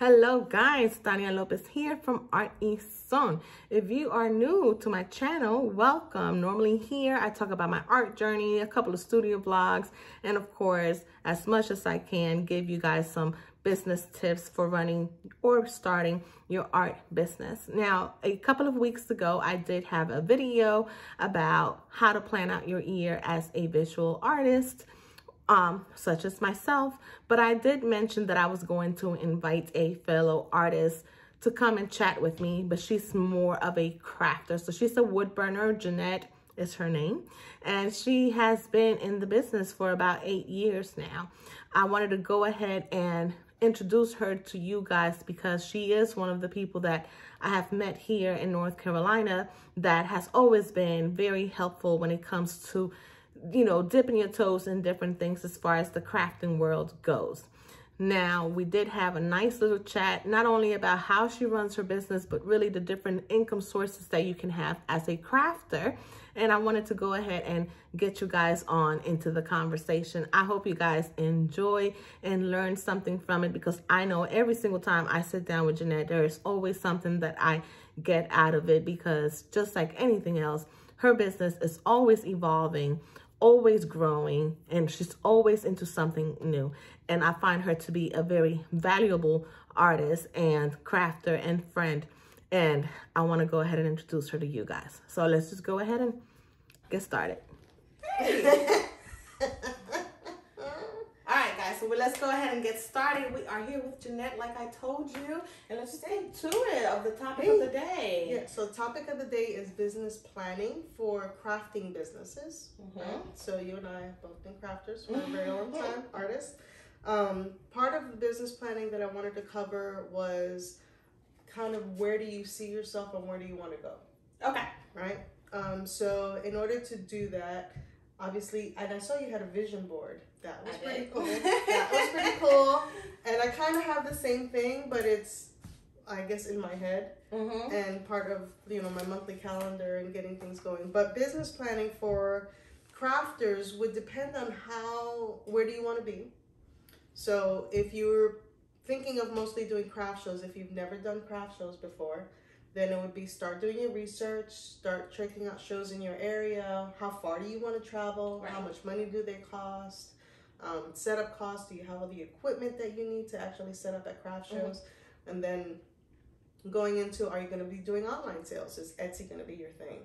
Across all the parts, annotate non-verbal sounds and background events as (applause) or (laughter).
Hello guys, Tania Lopez here from Art y Son. If you are new to my channel, welcome. Normally here I talk about my art journey, a couple of studio vlogs, and of course, as much as I can, give you guys some business tips for running or starting your art business. Now, a couple of weeks ago, I did have a video about how to plan out your year as a visual artist um, such as myself, but I did mention that I was going to invite a fellow artist to come and chat with me, but she's more of a crafter. So she's a wood burner, Jeanette is her name, and she has been in the business for about eight years now. I wanted to go ahead and introduce her to you guys because she is one of the people that I have met here in North Carolina that has always been very helpful when it comes to you know, dipping your toes in different things as far as the crafting world goes. Now, we did have a nice little chat, not only about how she runs her business, but really the different income sources that you can have as a crafter. And I wanted to go ahead and get you guys on into the conversation. I hope you guys enjoy and learn something from it because I know every single time I sit down with Jeanette, there is always something that I get out of it because just like anything else, her business is always evolving, always growing and she's always into something new. And I find her to be a very valuable artist and crafter and friend. And I want to go ahead and introduce her to you guys. So let's just go ahead and get started. (laughs) so let's go ahead and get started. We are here with Jeanette, like I told you, and let's just get to it of the topic hey. of the day. Yeah, so topic of the day is business planning for crafting businesses. Mm-hmm. Right? So you and I have both been crafters for a very long mm-hmm. time, artists. Um, part of the business planning that I wanted to cover was kind of where do you see yourself and where do you want to go? Okay. Right? Um, so in order to do that, obviously, and I saw you had a vision board. That was I pretty did. cool. (laughs) that was pretty cool. And I kind of have the same thing, but it's, I guess, in my head mm-hmm. and part of you know my monthly calendar and getting things going. But business planning for crafters would depend on how where do you want to be. So if you're thinking of mostly doing craft shows, if you've never done craft shows before, then it would be start doing your research, start checking out shows in your area. How far do you want to travel? Right. How much money do they cost? Um, setup costs. Do you have all the equipment that you need to actually set up at craft mm-hmm. shows? Mm-hmm. And then going into are you going to be doing online sales? Is Etsy going to be your thing?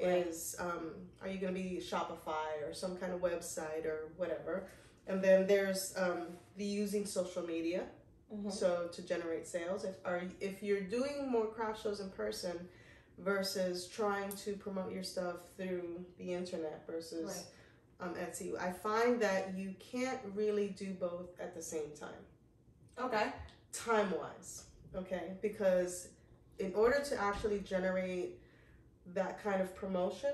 Right. Is um, are you going to be Shopify or some kind of website or whatever? And then there's um, the using social media Mm-hmm. So to generate sales, if are if you're doing more craft shows in person versus trying to promote your stuff through the internet versus right. um, Etsy, I find that you can't really do both at the same time. Okay. Time wise, okay, because in order to actually generate that kind of promotion,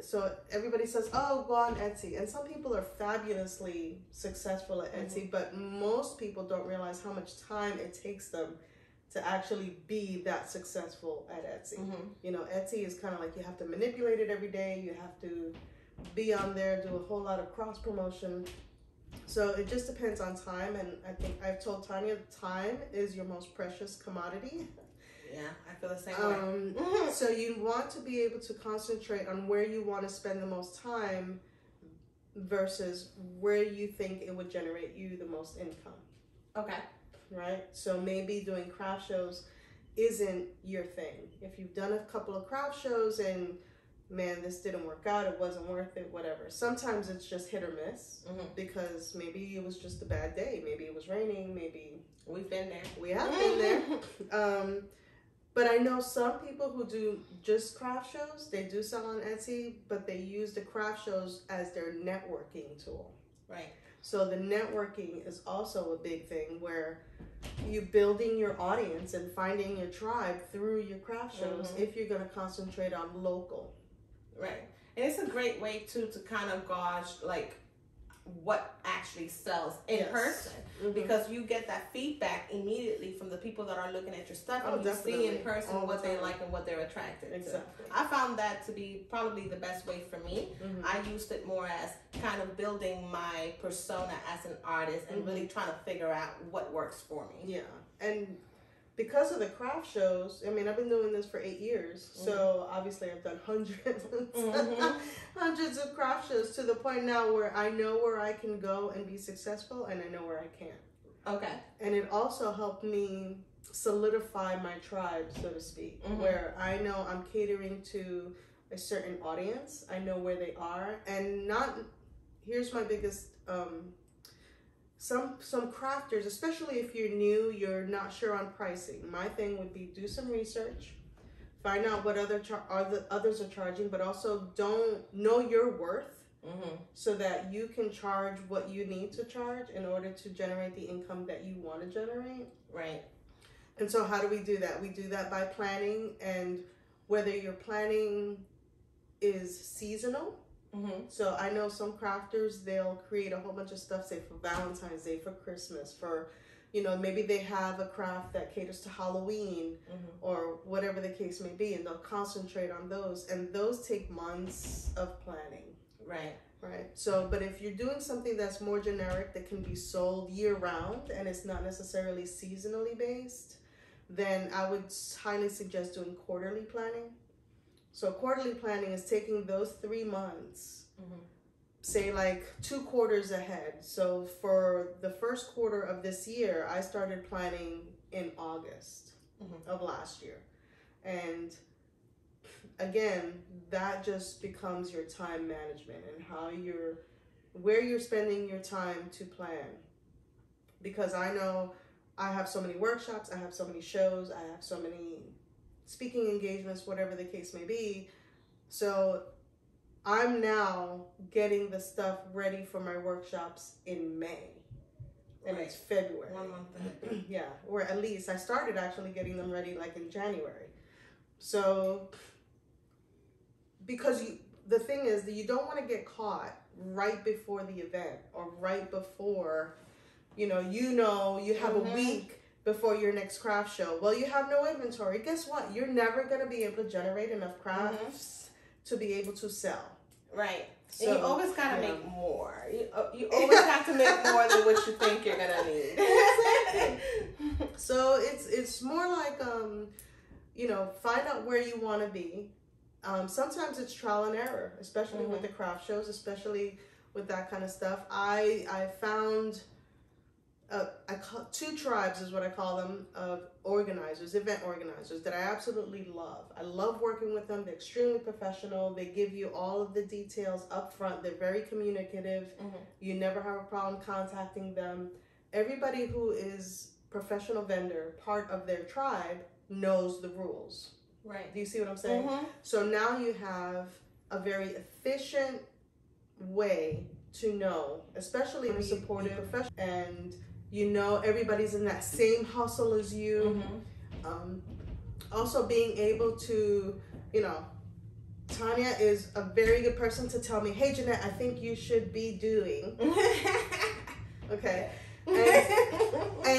so everybody says, "Oh, go on Etsy," and some people are fabulously successful at Etsy, mm-hmm. but most people don't realize how much time it takes them to actually be that successful at Etsy. Mm-hmm. You know, Etsy is kind of like you have to manipulate it every day. You have to be on there, do a whole lot of cross promotion. So it just depends on time, and I think I've told Tania, time is your most precious commodity. Yeah, I feel the same um, way. (laughs) so you want to be able to concentrate on where you want to spend the most time versus where you think it would generate you the most income. Okay. Right? So maybe doing craft shows isn't your thing. If you've done a couple of craft shows and man, this didn't work out, it wasn't worth it, whatever. Sometimes it's just hit or miss mm-hmm. because maybe it was just a bad day. Maybe it was raining. Maybe we've been there. We have been there. (laughs) Um, but I know some people who do just craft shows, they do sell on Etsy, but they use the craft shows as their networking tool. Right. So the networking is also a big thing where you building your audience and finding your tribe through your craft shows mm-hmm. if you're going to concentrate on local. Right. And it's a great way too to kind of gauge like what actually sells in yes. person mm-hmm. because you get that feedback immediately from the people that are looking at your stuff oh, and you definitely. see in person All what the they like and what they're attracted exactly. to. I found that to be probably the best way for me. Mm-hmm. I used it more as kind of building my persona as an artist and mm-hmm. really trying to figure out what works for me. Yeah. And because of the craft shows, I mean, I've been doing this for eight years, mm-hmm. so obviously I've done hundreds, (laughs) mm-hmm. hundreds of craft shows to the point now where I know where I can go and be successful, and I know where I can't. Okay. And it also helped me solidify my tribe, so to speak, mm-hmm. where I know I'm catering to a certain audience. I know where they are, and not. Here's my biggest um, some some crafters, especially if you're new, you're not sure on pricing. My thing would be do some research, find out what other char- the others are charging, but also don't know your worth. Mm-hmm. So that you can charge what you need to charge in order to generate the income that you want to generate. Right. And so, how do we do that? We do that by planning, and whether your planning is seasonal, Mm-hmm. So I know some crafters they'll create a whole bunch of stuff, say for Valentine's Day, for Christmas, for you know maybe they have a craft that caters to Halloween mm-hmm. or whatever the case may be, and they'll concentrate on those, and those take months of planning. Right. Right. So, but if you're doing something that's more generic that can be sold year round and it's not necessarily seasonally based, then I would highly suggest doing quarterly planning so quarterly planning is taking those three months, mm-hmm. say like two quarters ahead. So for the first quarter of this year, I started planning in August mm-hmm. of last year. And again, that just becomes your time management and how you're where you're spending your time to plan. Because I know I have so many workshops, I have so many shows, I have so many speaking engagements, whatever the case may be. So I'm now getting the stuff ready for my workshops in May. And right. it's February. One month ahead. (clears throat) yeah, or at least I started actually getting them ready like in January. So because you the thing is that you don't want to get caught right before the event or right before you know you know you have mm-hmm. a week before your next craft show. Well, you have no inventory. Guess what? You're never going to be able to generate enough crafts mm-hmm. to be able to sell. Right. So, and you always got to yeah. make more. You, uh, you (laughs) always have to make more than what you think you're going to need. (laughs) exactly. so it's it's more like um you know, find out where you want to be. Um, sometimes it's trial and error, especially mm-hmm. with the craft shows, especially with that kind of stuff. I I found uh, I call two tribes is what I call them of organizers, event organizers that I absolutely love. I love working with them. They're extremely professional. They give you all of the details up front. They're very communicative. Mm-hmm. You never have a problem contacting them. Everybody who is professional vendor, part of their tribe, knows the rules. Right. Do you see what I'm saying? Mm-hmm. So now you have a very efficient way to know, especially be supportive professional and you know everybody's in that same hustle as you. Mm-hmm. um, also being able to you know Tania is a very good person to tell me hey jeanette i think you should be doing. (laughs) Okay. (laughs) And,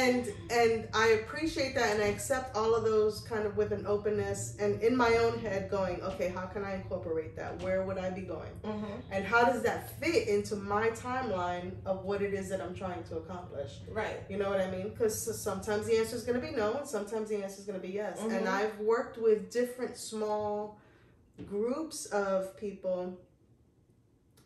and and I appreciate that and I accept all of those kind of with an openness and in my own head going okay how can I incorporate that? Where would I be going? Mm-hmm. and how does that fit into my timeline of what it is that I'm trying to accomplish? Right. You know what I mean? Because sometimes the answer is going to be no and sometimes the answer is going to be yes. Mm-hmm. and I've worked with different small groups of people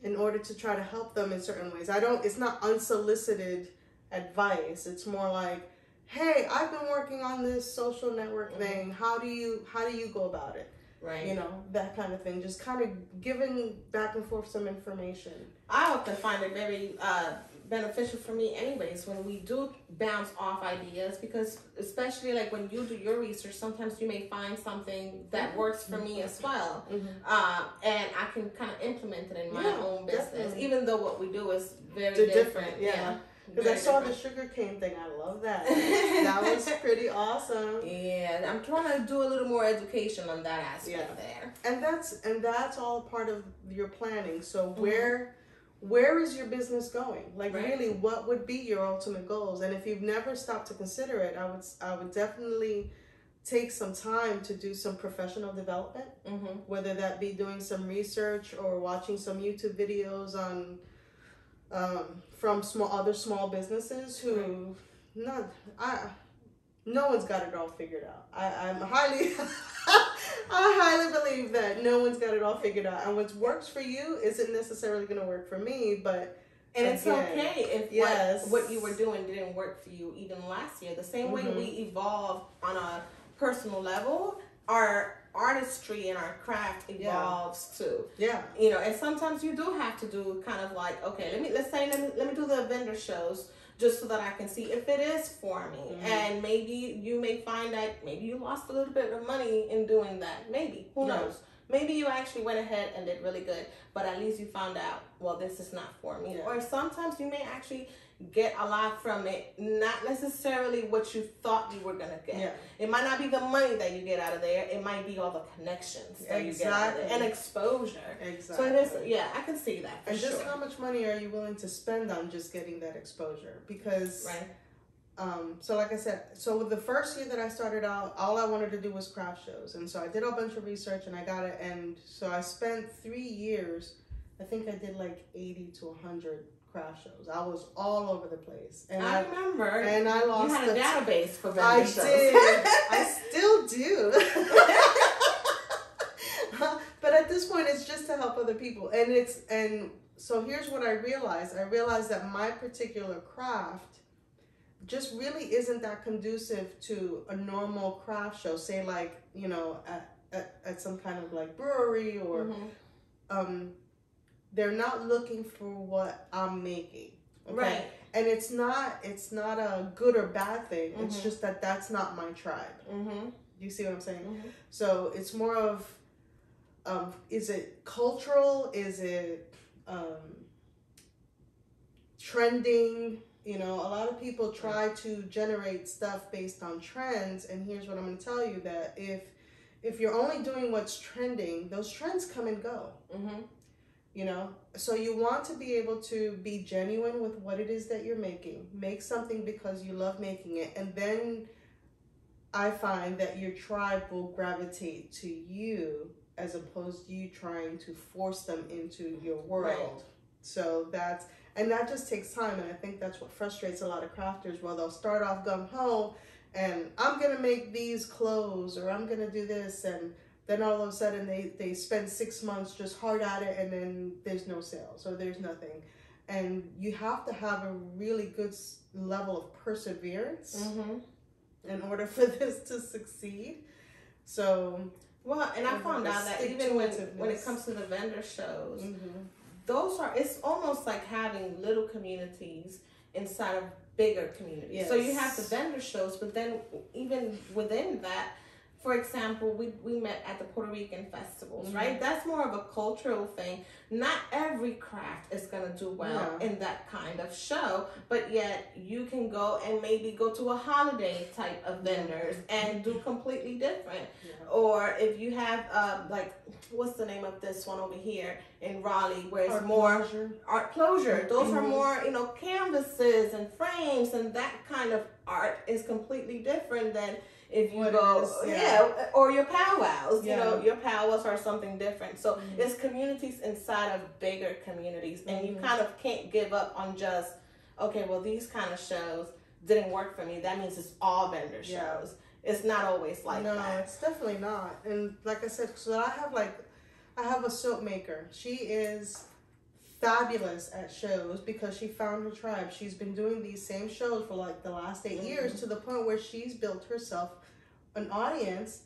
in order to try to help them in certain ways. I don't it's not unsolicited advice. It's more like, hey, I've been working on this social network mm-hmm. thing. How do you how do you go about it? Right. You know, that kind of thing. Just kind of giving back and forth some information. I often find it very uh, beneficial for me anyways when we do bounce off ideas because especially like when you do your research sometimes you may find something that mm-hmm. works for me as well mm-hmm. uh, and i can kind of implement it in my yeah, own business definitely. even though what we do is very different, different yeah. yeah. Because I saw the sugar cane thing. I love that. (laughs) that was pretty awesome. Yeah, I'm trying to do a little more education on that aspect yeah. there. And that's and that's all part of your planning. So mm-hmm. where where is your business going? Like Right. really, what would be your ultimate goals? And if you've never stopped to consider it, I would I would definitely take some time to do some professional development, Mm-hmm. whether that be doing some research or watching some YouTube videos on um, from small other small businesses who not I no one's got it all figured out. I, I'm highly (laughs) I highly believe that no one's got it all figured out. And what works for you isn't necessarily gonna work for me, but And it's Again, okay if yes. what, what you were doing didn't work for you even last year. The same way Mhm. we evolve on a personal level, our artistry and our craft Yeah. evolves too. yeah. You know, and sometimes you do have to do kind of like, okay, let me let's say let me let me do the vendor shows just so that I can see if it is for me. Mhm. And maybe you may find that maybe you lost a little bit of money in doing that. Maybe. Who Yeah. knows? Maybe you actually went ahead and did really good, but at least you found out, well, this is not for me. Yeah. Or sometimes you may actually get a lot from it, not necessarily what you thought you were gonna get. Yeah. It might not be the money that you get out of there. It might be all the connections that you get out of there Exactly. and exposure. Exactly. So it is, yeah, I can see that for and just sure. how much money are you willing to spend on just getting that exposure? Because right. um, so like I said, so with the first year that I started out, all I wanted to do was craft shows, and so I did a bunch of research and I got it, and so I spent three years. I think I did like eighty to hundred craft shows. I was all over the place, and I I, remember and I lost you had a database for vendor I shows. did. (laughs) I still do. (laughs) but at this point, it's just to help other people, and it's and so here's what I realized. I realized that my particular craft just really isn't that conducive to a normal craft show. Say like you know at at, at some kind of like brewery or Mhm. um, they're not looking for what I'm making. okay? Right. and it's not it's not a good or bad thing it's Mhm. just that that's not my tribe Mm-hmm. you see what i'm saying Mm-hmm. so it's more of um is it cultural is it um trending you know a lot of people try to generate stuff based on trends and here's what i'm going to tell you that if if you're only doing what's trending those trends come and go Mm-hmm. You know? So you want to be able to be genuine with what it is that you're making. Make something because you love making it. And then i find that your tribe will gravitate to you as opposed to you trying to force them into your world. Right. so that's and that just takes time and i think that's what frustrates a lot of crafters. Well they'll start off gung-ho and i'm gonna make these clothes or i'm gonna do this and then all of a sudden they, they spend six months just hard at it and then there's no sales or there's nothing and you have to have a really good level of perseverance Mm-hmm. in order (laughs) for this to succeed so Well, and I found out that even when when it comes to the vendor shows, mhm. those are it's almost like having little communities inside of bigger communities. So you have the vendor shows, but then even within that, for example, we, we met at the Puerto Rican festivals, Mhm. right? That's more of a cultural thing. Not every craft is gonna do well in that kind of show, but yet you can go and maybe go to a holiday type of vendors and do completely different. Yeah. Or if you have uh, like what's the name of this one over here in Raleigh, where it's Art more closure. Artsplosure. Those are Mhm. more you know canvases and frames, and that kind of art is completely different than if you What go is, yeah. yeah. or your powwows. You know your powwows are something different. So Mhm. it's communities inside of bigger communities, and you Mhm. kind of can't give up on just okay. Well, these kind of shows didn't work for me. That means it's all vendor Yeah. shows. It's not always like no, that. it's definitely not. And like I said, so I have like, I have a soap maker. She is fabulous at shows because she found her tribe. She's been doing these same shows for like the last 8 Mhm. years to the point where she's built herself an audience.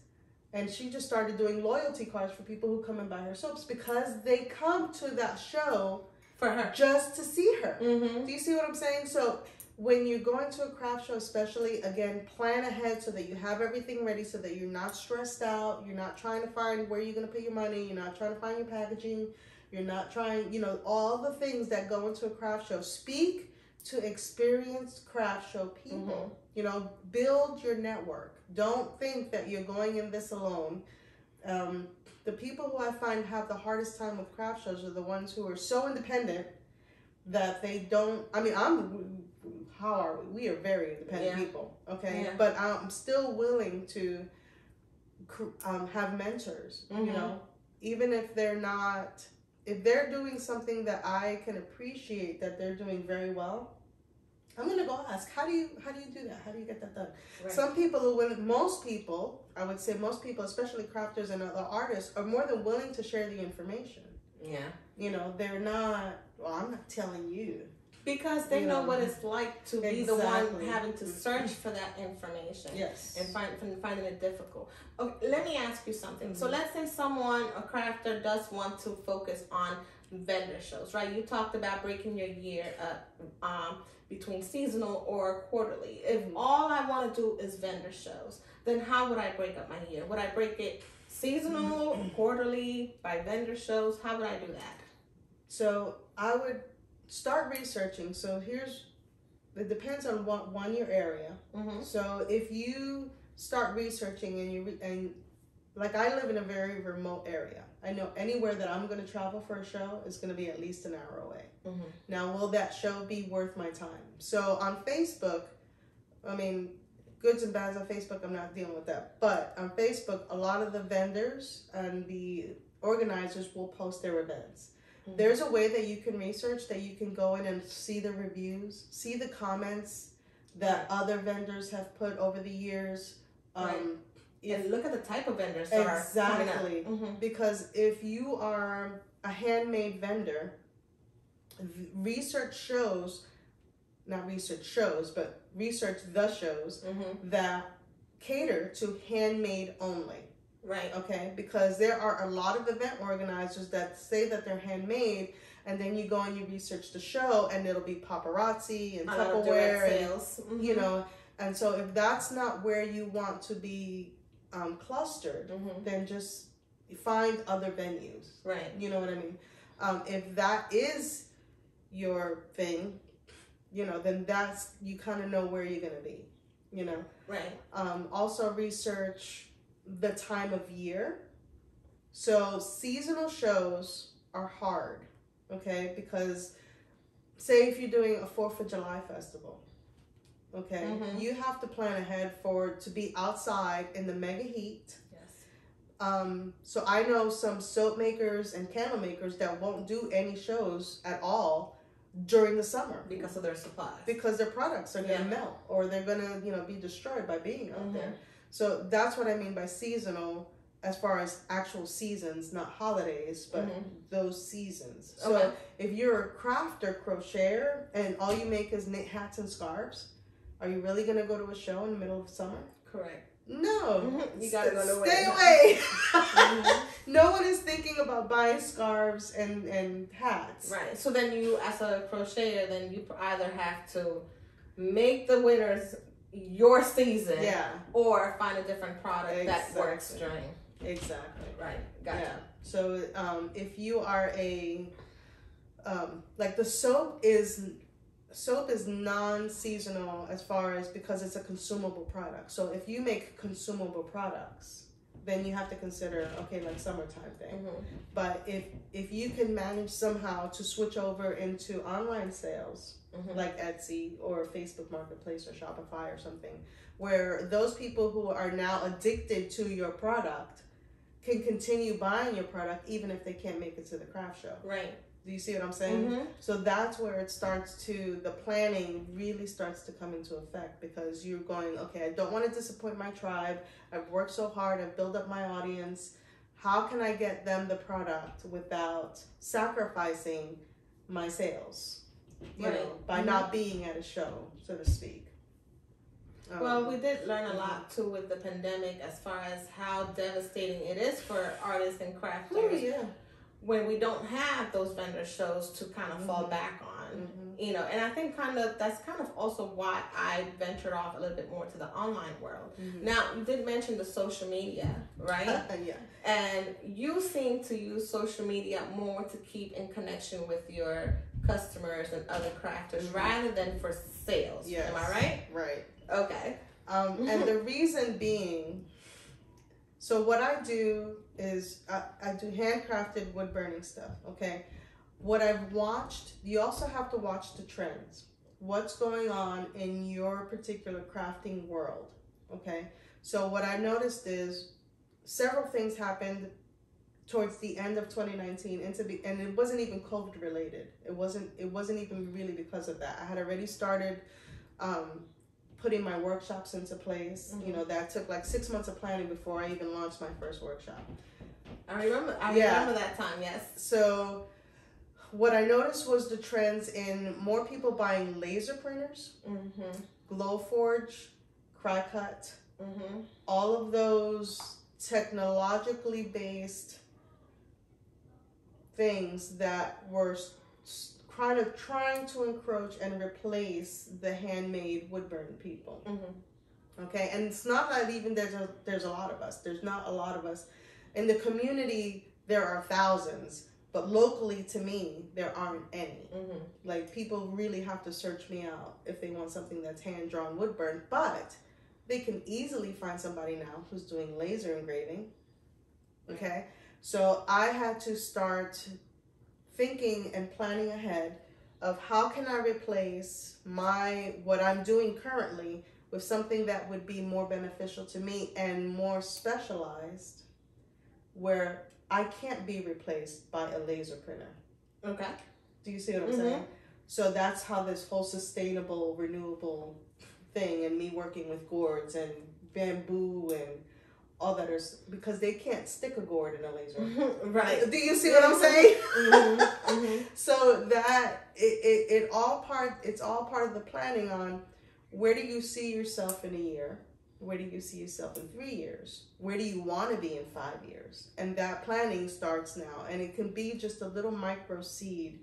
And she just started doing loyalty cards for people who come and buy her soaps because they come to that show For her. just to see her. Mm-hmm. Do you see what I'm saying? So when you go into a craft show, especially again, plan ahead so that you have everything ready so that you're not stressed out. You're not trying to find where you're gonna put your money. You're not trying to find your packaging. You're not trying, you know, all the things that go into a craft show. Speak to experienced craft show people. You know, build your network. Don't think that you're going in this alone. Um, the people who I find have the hardest time with craft shows are the ones who are so independent that they don't. I mean, I'm. How are we? We are very independent Yeah. people, okay. Yeah. But I'm still willing to um, have mentors. You Mhm. know, even if they're not, if they're doing something that I can appreciate that they're doing very well. I'm gonna go ask. How do you how do you do that? How do you get that done? Right. Some people are willing. Most people, I would say, most people, especially crafters and other artists, are more than willing to share the information. yeah. You know, they're not. Well, I'm not telling you. Because they You know know. what it's like to be the one having to search for that information. Yes. and find, find finding it difficult. Okay, let me ask you something. So Mhm. let's say someone, a crafter, does want to focus on vendor shows, right? You talked about breaking your year up um, between seasonal or quarterly. If Mhm. all I want to do is vendor shows, then how would I break up my year? Would I break it seasonal, quarterly, by vendor shows? How would I do that? So I would start researching. So here's. It depends on what one your area. Mm-hmm. So if you start researching and you re- and like I live in a very remote area. I know anywhere that I'm going to travel for a show is going to be at least an hour away. Mm-hmm. Now, will that show be worth my time? So on Facebook, I mean, goods and bads on Facebook, I'm not dealing with that. But on Facebook, a lot of the vendors and the organizers will post their events. Mhm. There's a way that you can research that you can go in and see the reviews, see the comments that other vendors have put over the years. Um, Right. if- And look at the type of vendors that are coming up. Exactly. Mhm. because if you are a handmade vendor, research shows, not research shows, but research the shows Mhm. that cater to handmade only. Right. Okay, because there are a lot of event organizers that say that they're handmade, and then you go and you research the show, and it'll be paparazzi and A lot of direct Tupperware and sales. you know. And so, if that's not where you want to be um, clustered, Mhm. then just find other venues. Right. You know what I mean? Um, if that is your thing, you know, then that's you kind of know where you're gonna be. You know. Right. Um, also research the time of year. So seasonal shows are hard, okay? Because say if you're doing a Fourth of July festival, okay, Mhm. you have to plan ahead for to be outside in the mega heat. Yes. Um, so I know some soap makers and candle makers that won't do any shows at all during the summer Because of their supplies. because their products are gonna Yeah. melt or they're gonna you know be destroyed by being out Mhm. there. So that's what I mean by seasonal, as far as actual seasons, not holidays, but Mhm. those seasons. So Okay. if you're a crafter, crocheter, and all you make is knit hats and scarves, are you really gonna go to a show in the middle of summer? Correct. No. (laughs) You gotta go to Stay way. (laughs) away. No one is thinking about buying scarves and and hats. Right. So then you, as a crocheter, then you either have to make the winners your season, Yeah, or find a different product that Exactly. works during. exactly. Right. Gotcha. Yeah. So um, if you are a um, like the soap is soap is non-seasonal as far as because it's a consumable product. So if you make consumable products, then you have to consider okay like summertime thing. Mhm. But if if you can manage somehow to switch over into online sales Mhm. like Etsy or Facebook Marketplace or Shopify or something, where those people who are now addicted to your product can continue buying your product even if they can't make it to the craft show. Right. Do you see what I'm saying? Mhm. So that's where it starts to, the planning really starts to come into effect because you're going, okay, I don't want to disappoint my tribe. I've worked so hard, I've built up my audience. How can I get them the product without sacrificing my sales? You Right. know, by Mhm. not being at a show, so to speak. Um, Well, we did learn a lot too with the pandemic as far as how devastating it is for artists and crafters. oh, crafters yeah. when we don't have those vendor shows to kind of fall Mhm. back on. Mhm. You know, and I think kind of that's kind of also why I ventured off a little bit more to the online world. Mhm. Now, you did mention the social media, right? (laughs) yeah. And you seem to use social media more to keep in connection with your customers and other crafters Mhm. rather than for sales. Yes. Am I right? Right. Okay. Um, and the reason being, so what I do is I, I do handcrafted wood burning stuff. Okay, what I've watched, you also have to watch the trends. What's going on in your particular crafting world? Okay. So what I noticed is several things happened towards the end of 2019 into the and it wasn't even COVID related. It wasn't it wasn't even really because of that. I had already started um, putting my workshops into place. Mm-hmm. You know, that took like six months of planning before I even launched my first workshop. I remember I yeah. remember that time, yes. So what I noticed was the trends in more people buying laser printers, mm-hmm. Glowforge, Cricut, mm-hmm. all of those technologically based things that were kind of trying to encroach and replace the handmade woodburn people. Mm-hmm. Okay, and it's not that even there's a there's a lot of us. There's not a lot of us in the community. There are thousands, but locally to me there aren't any. Mm-hmm. Like people really have to search me out if they want something that's hand drawn woodburn, but they can easily find somebody now who's doing laser engraving. Okay. So I had to start thinking and planning ahead of how can I replace my what I'm doing currently with something that would be more beneficial to me and more specialized where I can't be replaced by a laser printer. Okay. Do you see what I'm mm-hmm. saying? So that's how this whole sustainable, renewable thing and me working with gourds and bamboo and all that is because they can't stick a gourd in a laser. (laughs) right. Do you see what I'm saying? (laughs) Mm-hmm. Mm-hmm. so that it, it, it all part it's all part of the planning on where do you see yourself in a year? Where do you see yourself in three years? Where do you want to be in five years? And that planning starts now. And it can be just a little micro seed,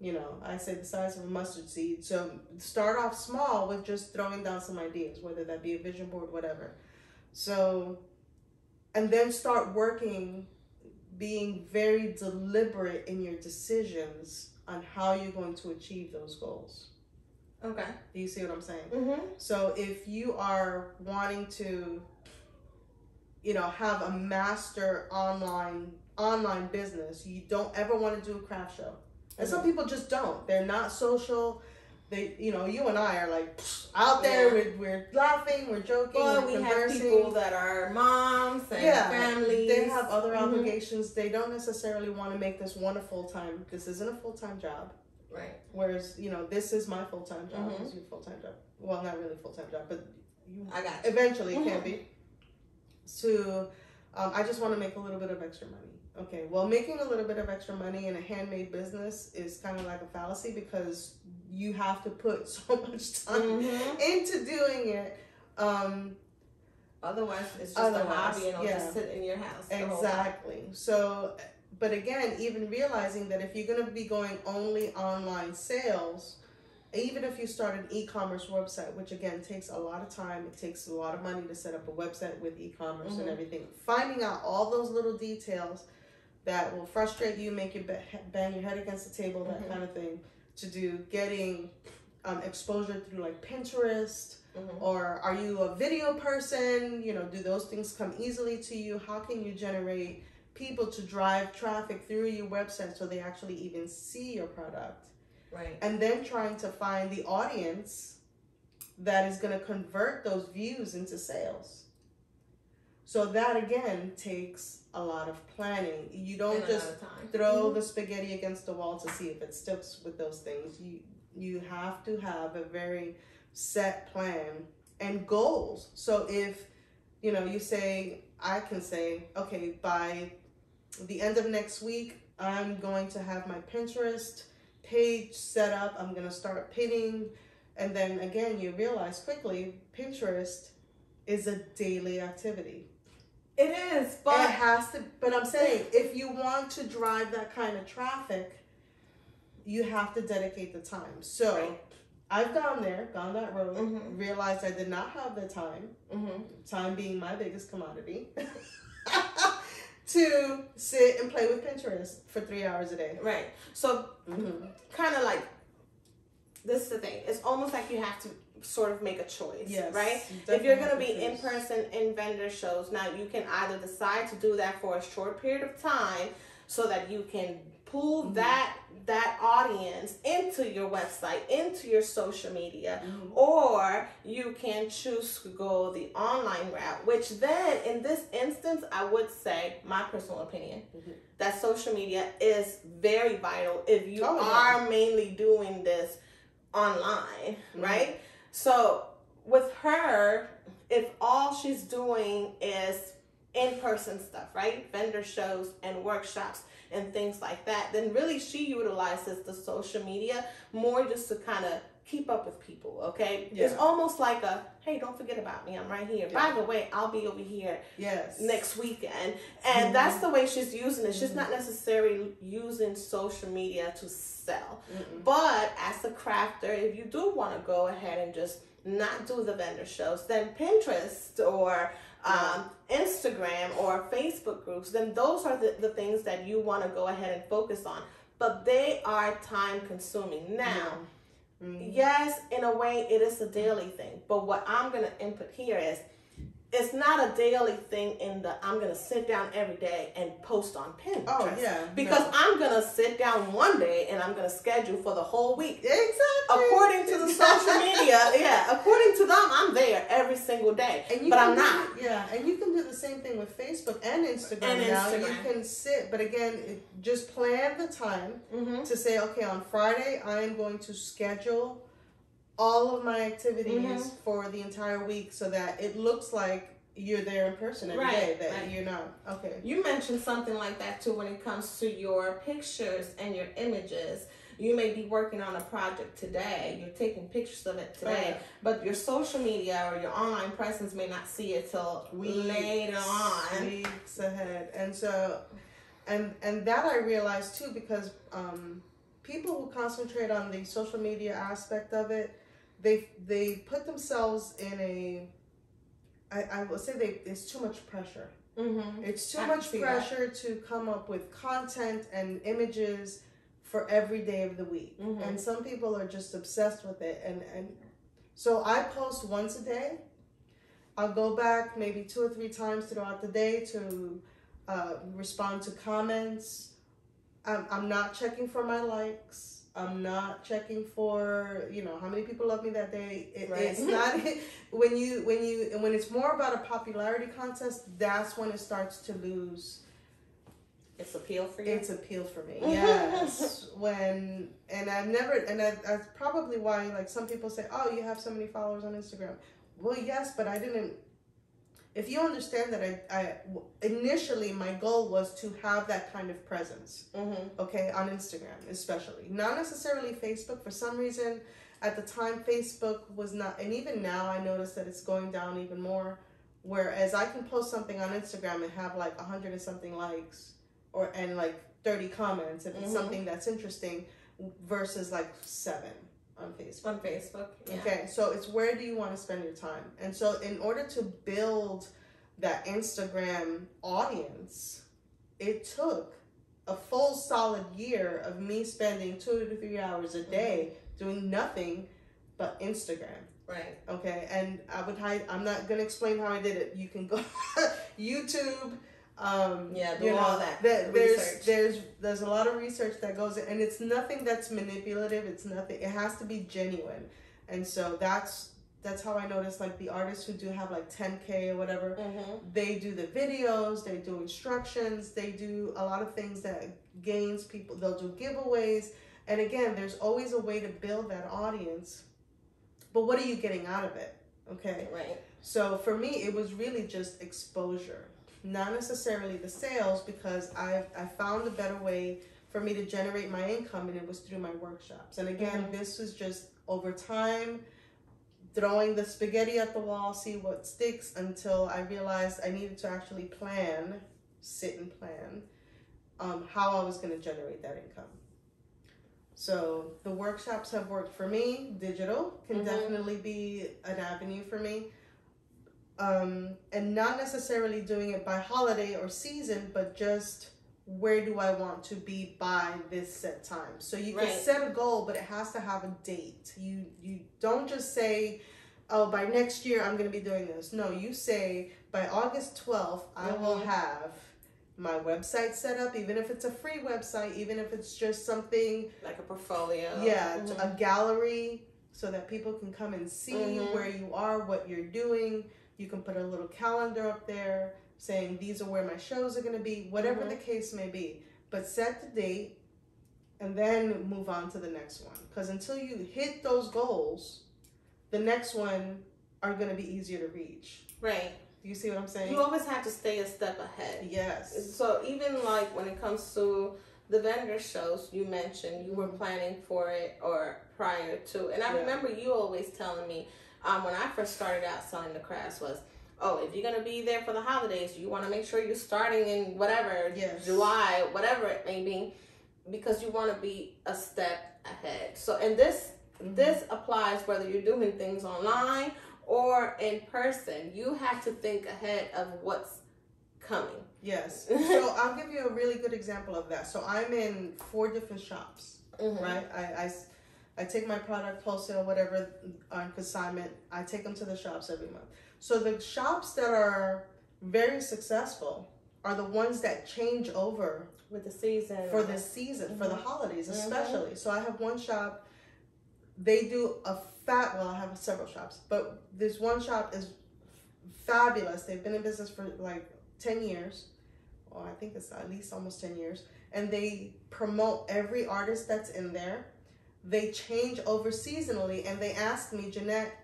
you know, I say the size of a mustard seed. So start off small with just throwing down some ideas, whether that be a vision board, whatever. So and then start working being very deliberate in your decisions on how you're going to achieve those goals. Okay. Do you see what I'm saying? Mm-hmm. So if you are wanting to, you know, have a master online online business, you don't ever want to do a craft show. And mm-hmm. some people just don't. They're not social they, you know, you and I are like out there. Yeah. We're, we're laughing, we're joking, well, we're we conversing. have people that are moms and yeah, families. They have other mm-hmm. obligations. They don't necessarily want to make this one a full time. This isn't a full time job. Right. Whereas, you know, this is my full time job. Mm-hmm. This is your full time job. Well, not really full time job, but you, I got you. eventually mm-hmm. it can be. So, um, I just want to make a little bit of extra money. Okay, well, making a little bit of extra money in a handmade business is kind of like a fallacy because you have to put (laughs) so much time mm-hmm. into doing it. Um, otherwise, it's just otherwise, a hobby and it'll yeah. just sit in your house. Exactly. So, but again, even realizing that if you're going to be going only online sales, even if you start an e-commerce website which again takes a lot of time it takes a lot of money to set up a website with e-commerce mm-hmm. and everything finding out all those little details that will frustrate you, make you bang your head against the table, that mm-hmm. kind of thing, to do getting um, exposure through like Pinterest. Mm-hmm. Or are you a video person? You know, do those things come easily to you? How can you generate people to drive traffic through your website so they actually even see your product? Right. And then trying to find the audience that is going to convert those views into sales. So that again takes a lot of planning. You don't just throw mm-hmm. the spaghetti against the wall to see if it sticks with those things. You you have to have a very set plan and goals. So if you know, you say I can say, okay, by the end of next week, I'm going to have my Pinterest page set up. I'm going to start pinning and then again, you realize quickly Pinterest is a daily activity. It is, but it has to. But I'm saying, if you want to drive that kind of traffic, you have to dedicate the time. So. Right. I've gone there, gone that road, mm-hmm. realized I did not have the time, mm-hmm. time being my biggest commodity, (laughs) to sit and play with Pinterest for three hours a day. Right. So, mm-hmm. kind of like, this is the thing. It's almost like you have to sort of make a choice, yes, right? If you're going to be in person in vendor shows, now you can either decide to do that for a short period of time so that you can pull mm-hmm. that that audience into your website, into your social media, mm-hmm. or you can choose to go the online route, which then in this instance, I would say, my personal opinion, mm-hmm. that social media is very vital if you oh, are yeah. mainly doing this online, mm-hmm. right? So with her, if all she's doing is in person stuff, right? Vendor shows and workshops and things like that, then really she utilizes the social media more just to kind of keep up with people, okay? Yeah. It's almost like a, hey, don't forget about me. I'm right here. Yeah. By the way, I'll be over here yes. next weekend. And mm-hmm. that's the way she's using it. She's mm-hmm. not necessarily using social media to sell. mm But as a crafter, if you do want to go ahead and just not do the vendor shows, then Pinterest or um, Instagram or Facebook groups, then those are the, the things that you want to go ahead and focus on. But they are time consuming. Now, mm-hmm. Mm-hmm. yes, in a way, it is a daily thing. But what I'm going to input here is it's not a daily thing in the I'm gonna sit down every day and post on Pinterest. Oh yeah. Because no. I'm gonna sit down one day and I'm gonna schedule for the whole week. Exactly. According to the social media, yeah. According to them, I'm there every single day. And you but I'm not. yeah, and you can do the same thing with Facebook and Instagram. And now Instagram. you can sit, but again, just plan the time mm-hmm. to say, okay, on Friday I am going to schedule all of my activities mm-hmm. for the entire week so that it looks like you're there in person every right, day. That right. you're not okay. You mentioned something like that too when it comes to your pictures and your images. You may be working on a project today, you're taking pictures of it today, right. but your social media or your online presence may not see it till weeks, later on. Weeks ahead. And so and and that I realized too because um people who concentrate on the social media aspect of it they they put themselves in a I, I will say they it's too much pressure. Mm-hmm. It's too I much pressure that. to come up with content and images for every day of the week. Mm-hmm. And some people are just obsessed with it. And, and so I post once a day. I'll go back maybe two or three times throughout the day to uh, respond to comments. I'm, I'm not checking for my likes. I'm not checking for you know how many people love me that day. It, right. It's not when you when you when it's more about a popularity contest. That's when it starts to lose its appeal for you. It's appeal for me. Mm-hmm. Yes. when and I've never and I, that's probably why like some people say, oh, you have so many followers on Instagram. Well, yes, but I didn't if you understand that I, I initially my goal was to have that kind of presence mm-hmm. okay on instagram especially not necessarily facebook for some reason at the time facebook was not and even now i notice that it's going down even more whereas i can post something on instagram and have like a hundred and something likes or and like 30 comments if it's mm-hmm. something that's interesting versus like seven on Facebook. On Facebook. Yeah. Okay, so it's where do you want to spend your time? And so, in order to build that Instagram audience, it took a full solid year of me spending two to three hours a day mm-hmm. doing nothing but Instagram. Right. Okay, and I would hide. I'm not gonna explain how I did it. You can go (laughs) YouTube um, yeah, do you know, all that. that there's there's there's a lot of research that goes in, and it's nothing that's manipulative. It's nothing. It has to be genuine, and so that's that's how I notice like the artists who do have like 10k or whatever. Mm-hmm. They do the videos. They do instructions. They do a lot of things that gains people. They'll do giveaways, and again, there's always a way to build that audience. But what are you getting out of it? Okay. Right. So for me, it was really just exposure not necessarily the sales because I've, I found a better way for me to generate my income and it was through my workshops. And again, mm-hmm. this was just over time throwing the spaghetti at the wall, see what sticks until I realized I needed to actually plan, sit and plan um, how I was going to generate that income. So the workshops have worked for me. Digital can mm-hmm. definitely be an avenue for me um, and not necessarily doing it by holiday or season, but just where do I want to be by this set time. So you can right. set a goal, but it has to have a date. You you don't just say, "Oh, by next year I'm going to be doing this." No, you say by August 12th I mm-hmm. will have my website set up, even if it's a free website, even if it's just something like a portfolio. Yeah, mm-hmm. a gallery so that people can come and see mm-hmm. where you are, what you're doing. You can put a little calendar up there saying these are where my shows are going to be, whatever mm-hmm. the case may be. But set the date and then move on to the next one. Because until you hit those goals, the next one are going to be easier to reach. Right. Do you see what I'm saying? You always have to stay a step ahead. Yes. So even like when it comes to the vendor shows you mentioned, you were mm-hmm. planning for it or prior to, and I yeah. remember you always telling me um, when I first started out selling the crafts was, oh, if you're gonna be there for the holidays, you want to make sure you're starting in whatever yes. July, whatever it may be, because you want to be a step ahead. So and this mm-hmm. this applies whether you're doing things online or in person. You have to think ahead of what's coming. Yes. (laughs) so I'll give you a really good example of that. So I'm in four different shops, mm-hmm. right? I, I, I take my product wholesale, whatever, on consignment. I take them to the shops every month. So the shops that are very successful are the ones that change over with the season for the season mm-hmm. for the mm-hmm. holidays mm-hmm. especially mm-hmm. so i have one shop they do a fat. Well, I have several shops, but this one shop is fabulous. They've been in business for like ten years, or I think it's at least almost ten years, and they promote every artist that's in there. They change over seasonally, and they asked me, Jeanette,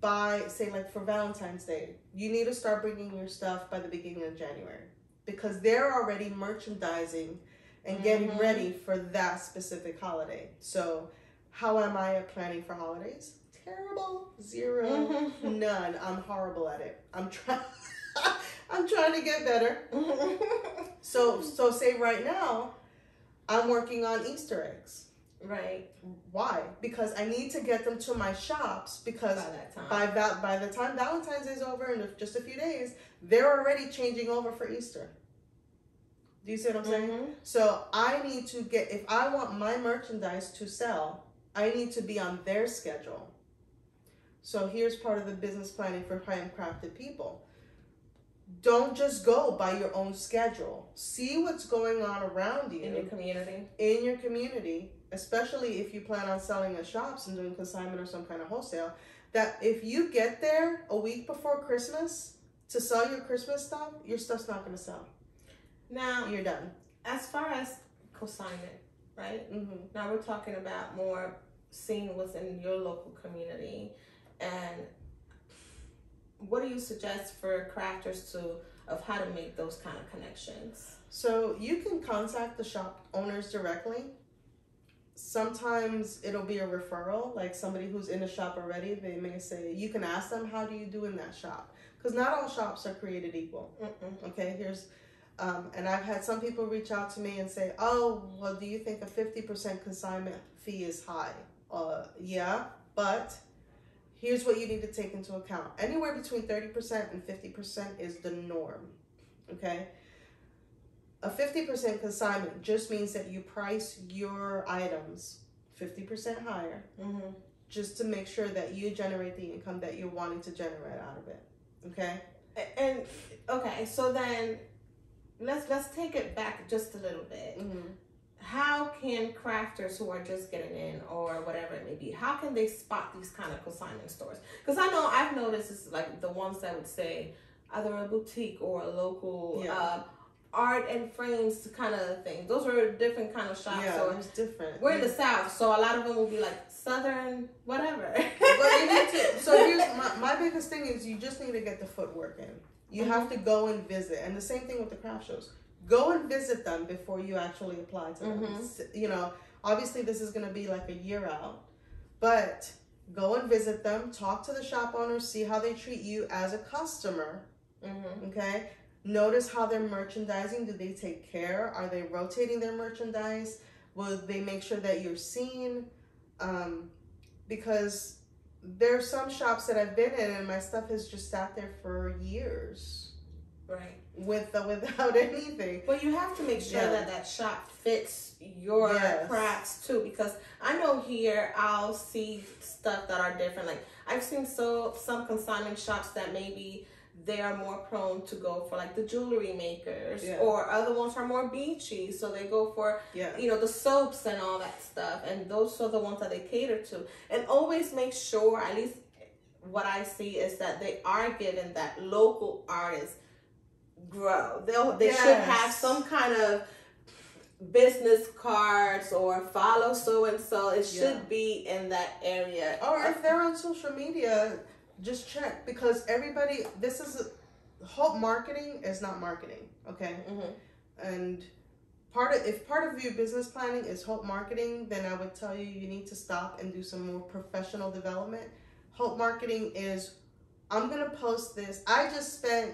by say like for Valentine's Day, you need to start bringing your stuff by the beginning of January because they're already merchandising and getting mm-hmm. ready for that specific holiday. So how am I at planning for holidays? Terrible. 0 mm-hmm. (laughs) None. I'm horrible at it. I'm trying. (laughs) I'm trying to get better. (laughs) so so say right now, I'm working on Easter eggs. Right. Why? Because I need to get them to my shops because by that time. by by the time Valentine's is over in just a few days, they're already changing over for Easter. Do you see what I'm saying? Mm-hmm. So I need to get if I want my merchandise to sell, I need to be on their schedule. So here's part of the business planning for handcrafted people. Don't just go by your own schedule. See what's going on around you. In your community. In your community, especially if you plan on selling at shops and doing consignment or some kind of wholesale. That if you get there a week before Christmas to sell your Christmas stuff, your stuff's not going to sell. Now, you're done. As far as consignment, right? Mm-hmm. Now we're talking about more seeing what's in your local community and what do you suggest for crafters to of how to make those kind of connections so you can contact the shop owners directly sometimes it'll be a referral like somebody who's in a shop already they may say you can ask them how do you do in that shop because not all shops are created equal Mm-mm. okay here's um, and I've had some people reach out to me and say, "Oh, well, do you think a fifty percent consignment fee is high?" Uh, yeah, but here's what you need to take into account: anywhere between thirty percent and fifty percent is the norm. Okay. A fifty percent consignment just means that you price your items fifty percent higher, mm-hmm. just to make sure that you generate the income that you're wanting to generate out of it. Okay. And okay, so then let's let's take it back just a little bit. Mm-hmm. How can crafters who are just getting in or whatever it may be, how can they spot these kind of consignment stores? Because I know I've noticed this like the ones that would say either a boutique or a local yeah. uh, art and frames kind of thing. Those are different kind of shops. Yeah, so it's different. We're in the south, so a lot of them will be like southern, whatever. but you need to. (laughs) So here's my, my biggest thing is you just need to get the footwork in. You mm-hmm. have to go and visit. And the same thing with the craft shows. Go and visit them before you actually apply to them. Mm-hmm. You know, obviously this is going to be like a year out, but go and visit them, talk to the shop owners, see how they treat you as a customer. Mm-hmm. Okay? Notice how they're merchandising. Do they take care? Are they rotating their merchandise? Will they make sure that you're seen? Um, because there's some shops that I've been in and my stuff has just sat there for years. Right. With uh, without (laughs) anything. But you have to make sure yeah. that that shop fits your yes. crafts too, because I know here I'll see stuff that are different. Like I've seen so some consignment shops that maybe they are more prone to go for like the jewelry makers Yeah. or other ones are more beachy so they go for Yeah. you know the soaps and all that stuff and those are the ones that they cater to and always make sure at least what i see is that they are given that local artists grow they'll they should have some kind of business cards or follow so and so it should Yeah. be in that area Or if they're on social media, just check because everybody. This is hope marketing is not marketing. Okay. Mhm. and part of if part of your business planning is hope marketing then i would tell you you need to stop and do some more professional development hope marketing is i'm gonna post this i just spent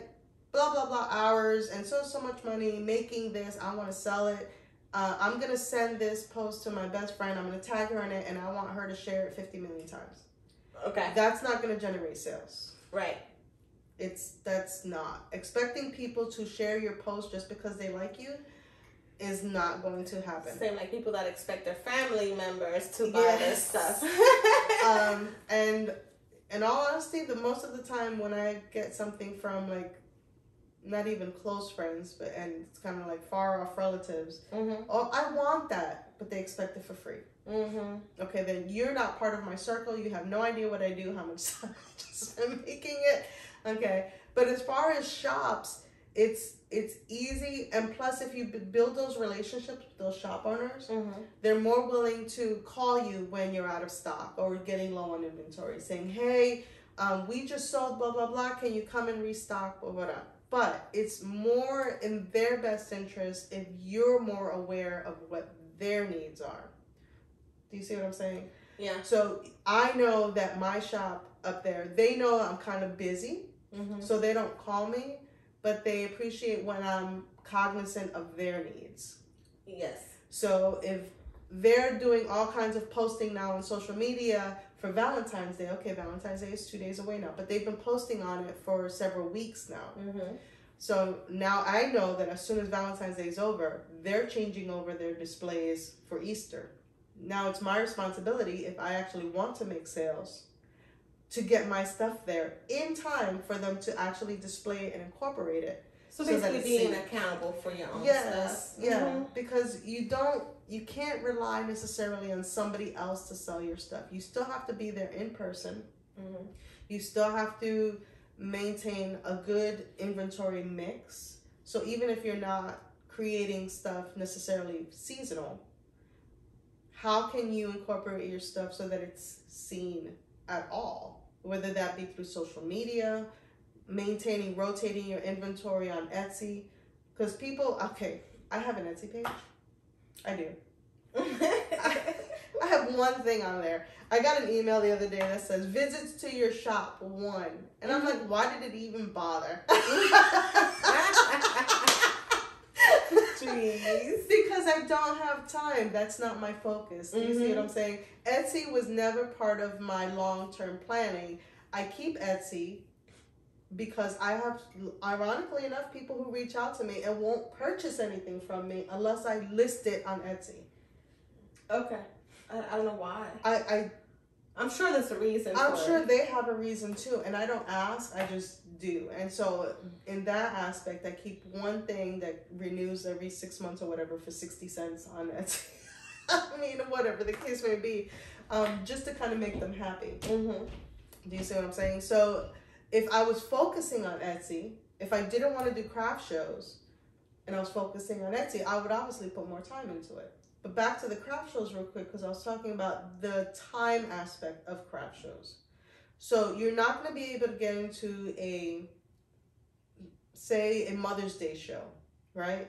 blah blah blah hours and so so much money making this i want to sell it uh, i'm gonna send this post to my best friend i'm gonna tag her in it and i want her to share it 50 million times okay that's not gonna generate sales right it's that's not expecting people to share your post just because they like you is not going to happen. same like people that expect their family members to buy their Yes. stuff (laughs) (laughs) um, and in all honesty, the most of the time when I get something from like not even close friends, but and it's kind of like far off relatives, mm-hmm. oh, I want that, but they expect it for free. Mm-hmm. Okay, then you're not part of my circle. You have no idea what I do, how much (laughs) I'm making it. Okay, but as far as shops, it's it's easy, and plus, if you build those relationships with those shop owners, Mm-hmm. they're more willing to call you when you're out of stock or getting low on inventory, saying, "Hey, um, we just sold blah blah blah. Can you come and restock or whatever?" But it's more in their best interest if you're more aware of what their needs are. Do you see what I'm saying? Yeah. So I know that my shop up there, they know I'm kind of busy, Mm-hmm. so they don't call me, but they appreciate when I'm cognizant of their needs. Yes. So if they're doing all kinds of posting now on social media for Valentine's Day, okay, Valentine's Day is two days away now, but they've been posting on it for several weeks now. Mm-hmm. So now I know that as soon as Valentine's Day is over, they're changing over their displays for Easter. Now it's my responsibility if I actually want to make sales to get my stuff there in time for them to actually display it and incorporate it. So So basically being accountable for your own Yes, stuff. yeah, Mhm. because you don't, you can't rely necessarily on somebody else to sell your stuff. You still have to be there in person. Mhm. You still have to maintain a good inventory mix. So even if you're not creating stuff necessarily seasonal, how can you incorporate your stuff so that it's seen at all? Whether that be through social media, maintaining, rotating your inventory on Etsy. Because people, okay, I have an Etsy page. I do. (laughs) I have one thing on there. I got an email the other day that says visits to your shop one. And I'm like, why did it even bother? (laughs) (laughs) Because I don't have time. That's not my focus. Do you see Mhm. what I'm saying? Etsy was never part of my long term planning. I keep Etsy because I have, ironically enough, people who reach out to me and won't purchase anything from me unless I list it on Etsy. Okay. I, I don't know why. I, I I'm sure there's a reason. I'm sure It. they have a reason too, and I don't ask, I just do. And so, in that aspect, I keep one thing that renews every six months or whatever for 60 cents on Etsy. (laughs) I mean, whatever the case may be, um, just to kind of make them happy. Mm-hmm. Do you see what I'm saying? So, if I was focusing on Etsy, if I didn't want to do craft shows and I was focusing on Etsy, I would obviously put more time into it. But back to the craft shows real quick because I was talking about the time aspect of craft shows. So you're not going to be able to get into a, say, a Mother's Day show, right?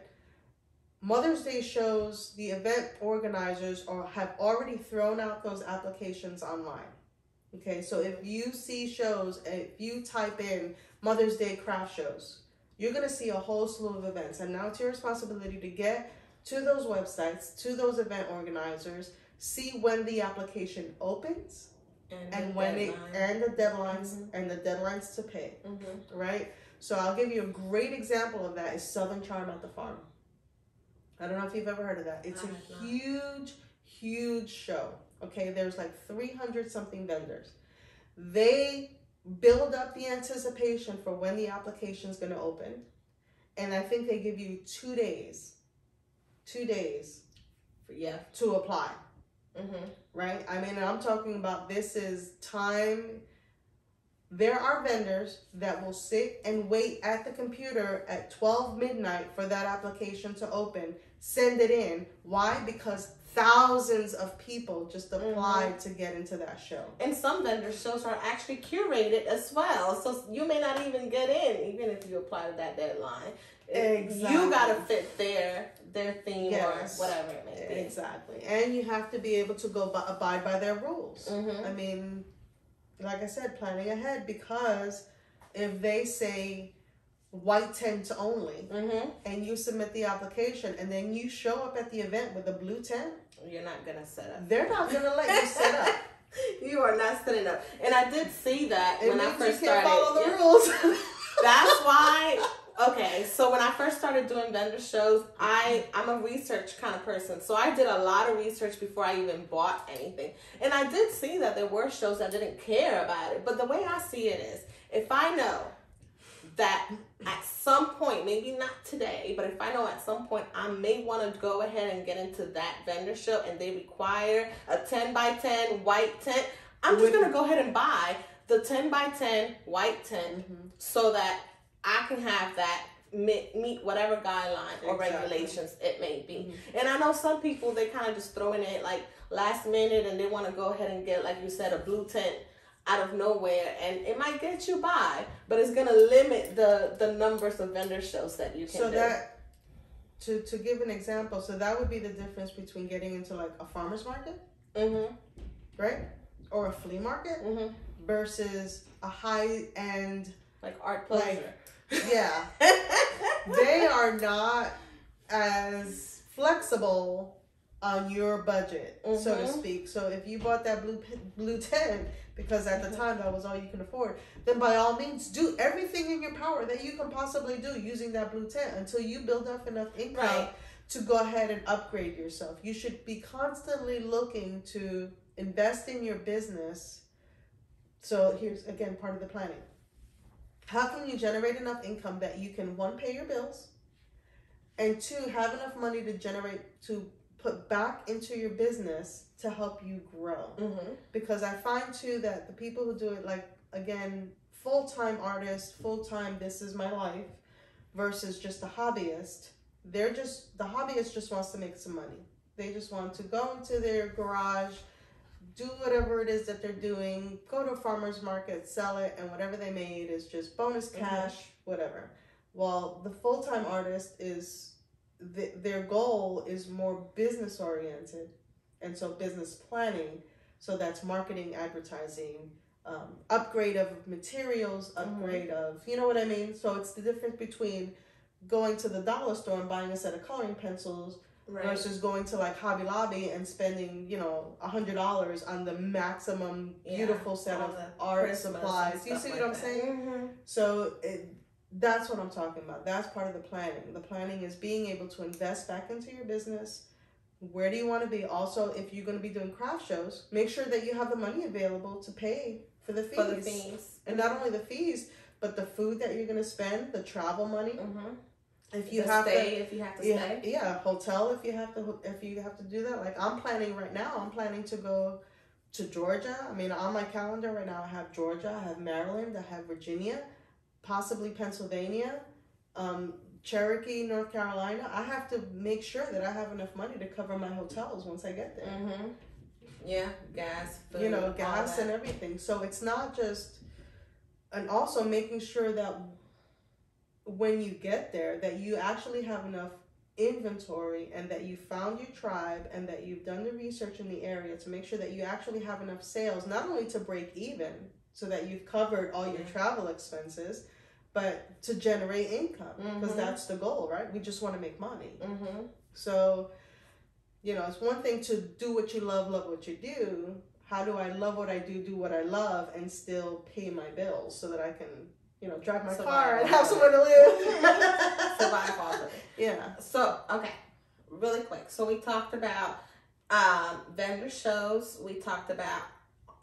Mother's Day shows, the event organizers or have already thrown out those applications online. Okay, so if you see shows, if you type in Mother's Day craft shows, you're gonna see a whole slew of events. And now it's your responsibility to get to those websites, to those event organizers, see when the application opens and the when it and the deadlines Mhm. and the deadlines to pay, Mhm. right? So I'll give you a great example of that is Southern Charm at the Farm. I don't know if you've ever heard of that. It's I a huge, huge show. Okay, there's like 300 something vendors. They build up the anticipation for when the application is going to open. And I think they give you two days, two days for Yeah. to apply, Mm-hmm. right? I mean, I'm talking about this is time. There are vendors that will sit and wait at the computer at 12 midnight for that application to open, send it in. Why? Because thousands of people just applied to get into that show. And some vendor shows are actually curated as well. So you may not even get in, even if you apply to that deadline. Exactly. You gotta fit their their theme Yes. or whatever it may be. Exactly. And you have to be able to go by, abide by their rules. Mhm. I mean, like I said, planning ahead because if they say white tent only Mm-hmm. and you submit the application and then you show up at the event with a blue tent, You're not gonna set up. they're not going to let you set up. (laughs) You are not setting up. And I did see that It when I first you can't started. follow the rules. (laughs) That's why. Okay, so when I first started doing vendor shows, I I'm a research kind of person. So I did a lot of research before I even bought anything. And I did see that there were shows that didn't care about it. But the way I see it is, if I know that at some point, maybe not today, but if I know at some point I may want to go ahead and get into that vendor show and they require a 10 by 10 white tent, I'm just going to go ahead and buy the 10 by 10 white tent mm-hmm. so that I can have that meet, meet whatever guideline or Exactly. regulations it may be. And I know some people they kind of just throw in it like last minute and they want to go ahead and get like you said a blue tent out of nowhere and it might get you by, but it's gonna limit the the numbers of vendor shows that you can so do. that to to give an example, so that would be the difference between getting into like a farmers market, mhm right? Or a flea market mhm versus a high end like art Like- pleasure. Yeah. (laughs) they are not as flexible on your budget, so to Mhm. speak. So if you bought that blue blue tent because at Mm-hmm. the time that was all you can afford, then by all means do everything in your power that you can possibly do using that blue tent until you build up enough income Right. to go ahead and upgrade yourself. You should be constantly looking to invest in your business. So here's again part of the planning. How can you generate enough income that you can one pay your bills and two have enough money to generate to put back into your business to help you grow? Mhm. Because I find too that the people who do it like again full-time artists, full-time this is my life versus just a hobbyist, they're just the hobbyist just wants to make some money. They just want to go into their garage, do whatever it is that they're doing, go to a farmer's market, sell it, and whatever they made is just bonus Mhm. cash, whatever. While the full time artist is, th- their goal is more business oriented. And so business planning, so that's marketing, advertising, um, upgrade of materials, upgrade of, you know what I mean? So it's the difference between going to the dollar store and buying a set of coloring pencils Right. versus going to like Hobby Lobby and spending, you know, a hundred dollars on the maximum Yeah, beautiful set all of art Christmas supplies. You see like what I'm that. saying? Mhm. So it, that's what I'm talking about. That's part of the planning. The planning is being able to invest back into your business. Where do you want to be? Also, if you're going to be doing craft shows, make sure that you have the money available to pay for the fees. For the fees. And not only the fees, but the food that you're going to spend, the travel money. Mm-hmm. If you have stay, to if you have to yeah, stay. yeah, hotel if you have to if you have to do that. Like I'm planning right now. I'm planning to go to Georgia. I mean, on my calendar right now, I have Georgia, I have Maryland, I have Virginia, possibly Pennsylvania, um, Cherokee, North Carolina. I have to make sure that I have enough money to cover my hotels once I get there. Mm-hmm. Yeah, gas, food, you know, gas and everything. So it's not just, and also making sure that when you get there, that you actually have enough inventory and that you found your tribe and that you've done the research in the area to make sure that you actually have enough sales, not only to break even so that you've covered all your Yeah. travel expenses, but to generate income because Mhm. that's the goal, right? We just want to make money. Mm-hmm. So, you know, it's one thing to do what you love, love what you do. How do I love what I do, do what I love, and still pay my bills so that I can, you know, drive my Survive car and have somewhere to live? Survive off of it. Yeah. So, okay, really quick. So we talked about um, vendor shows. We talked about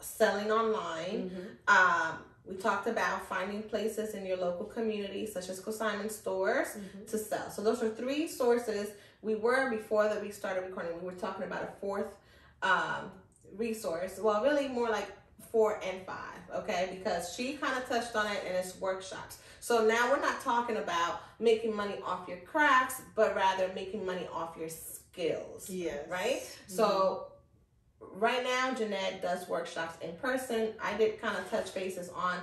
selling online. Mhm. Um, we talked about finding places in your local community, such as consignment stores, mm-hmm. to sell. So those are three sources. We were before that we started recording. We were talking about a fourth um, resource. Well, really more like four and five, okay? Because she kind of touched on it in it's workshops. So now we're not talking about making money off your crafts, but rather making money off your skills. Yes. Right? Mm-hmm. So right now, Jeanette does workshops in person. I did kind of touch bases on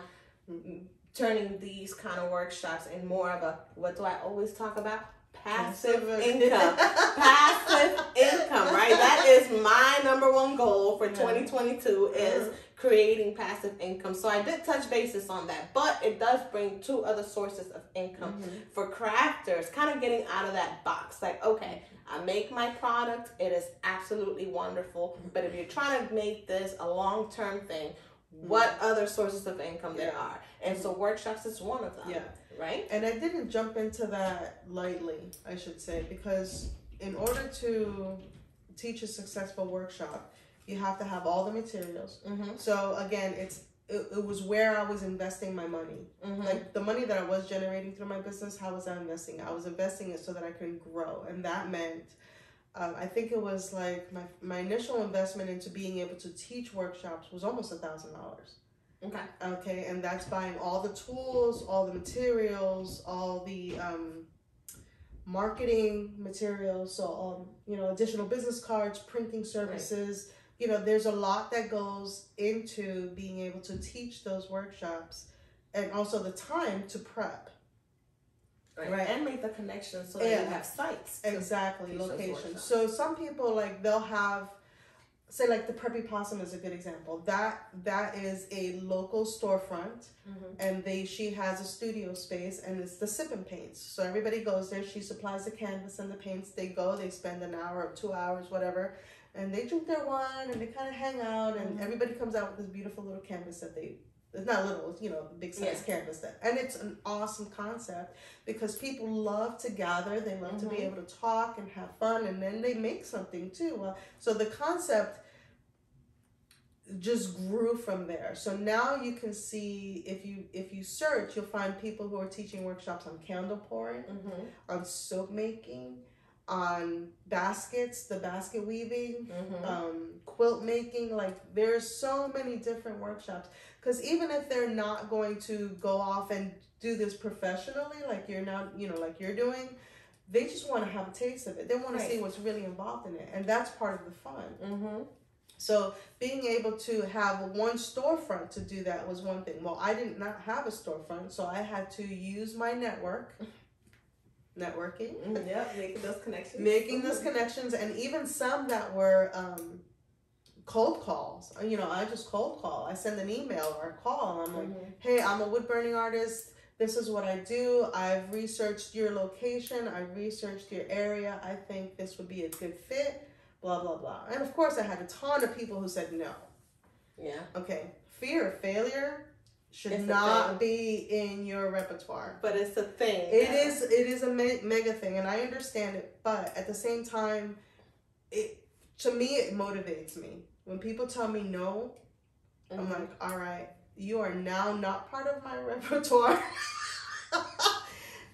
turning these kind of workshops in more of a, what do I always talk about? Passive income. (laughs) Passive income, right? That is my number one goal for 2022 is creating passive income. So I did touch basis on that, but it does bring two other sources of income mm-hmm. for crafters, kind of getting out of that box. Like, okay, I make my product, it is absolutely wonderful. But if you're trying to make this a long term thing, mm-hmm. what other sources of income yeah. there are? And so workshops is one of them. Yeah. Right? And I didn't jump into that lightly, I should say, because in order to teach a successful workshop, you have to have all the materials. Mm-hmm. So again, it's it, it, was where I was investing my money. Mm-hmm. Like the money that I was generating through my business, how was I investing? I was investing it so that I can grow, and that meant. Um, I think it was like my my initial investment into being able to teach workshops was almost a thousand dollars. Okay. Okay, and that's buying all the tools, all the materials, all the um, marketing materials, so all you know, additional business cards, printing services. Right you know, there's a lot that goes into being able to teach those workshops and also the time to prep. Right. right. And make the connection so that you have sites. Exactly, locations. So some people like they'll have say like the preppy possum is a good example. That that is a local storefront mm-hmm. and they she has a studio space and it's the sip and paints. So everybody goes there, she supplies the canvas and the paints, they go, they spend an hour or two hours, whatever and they drink their wine and they kind of hang out and mm-hmm. everybody comes out with this beautiful little canvas that they it's not little it's you know big size yeah. canvas that and it's an awesome concept because people love to gather they love mm-hmm. to be mm-hmm. able to talk and have fun and then they make something too uh, so the concept just grew from there so now you can see if you if you search you'll find people who are teaching workshops on candle pouring mm-hmm. on soap making on baskets, the basket weaving, mm-hmm. um, quilt making. Like there's so many different workshops. Because even if they're not going to go off and do this professionally, like you're not, you know, like you're doing, they just want to have a taste of it. They want right. to see what's really involved in it, and that's part of the fun. Mm-hmm. So being able to have one storefront to do that was one thing. Well, I did not have a storefront, so I had to use my network (laughs) networking. Mm-hmm. Yeah, making those connections. Making those mm-hmm. connections, and even some that were um, cold calls. Uh, you know, I just cold call. I send an email or a call, and I'm like, mm-hmm. "Hey, I'm a wood burning artist. This is what I do. I've researched your location. I've researched your area. I think this would be a good fit." Blah blah blah. And of course, I had a ton of people who said no. Yeah. Okay. Fear of failure should it's not be in your repertoire. But it's a thing. It yeah. is. It is a me- mega thing, and I understand it. But at the same time, it to me it motivates me when people tell me no. Mm-hmm. I'm like, all right, you are now not part of my (laughs) repertoire,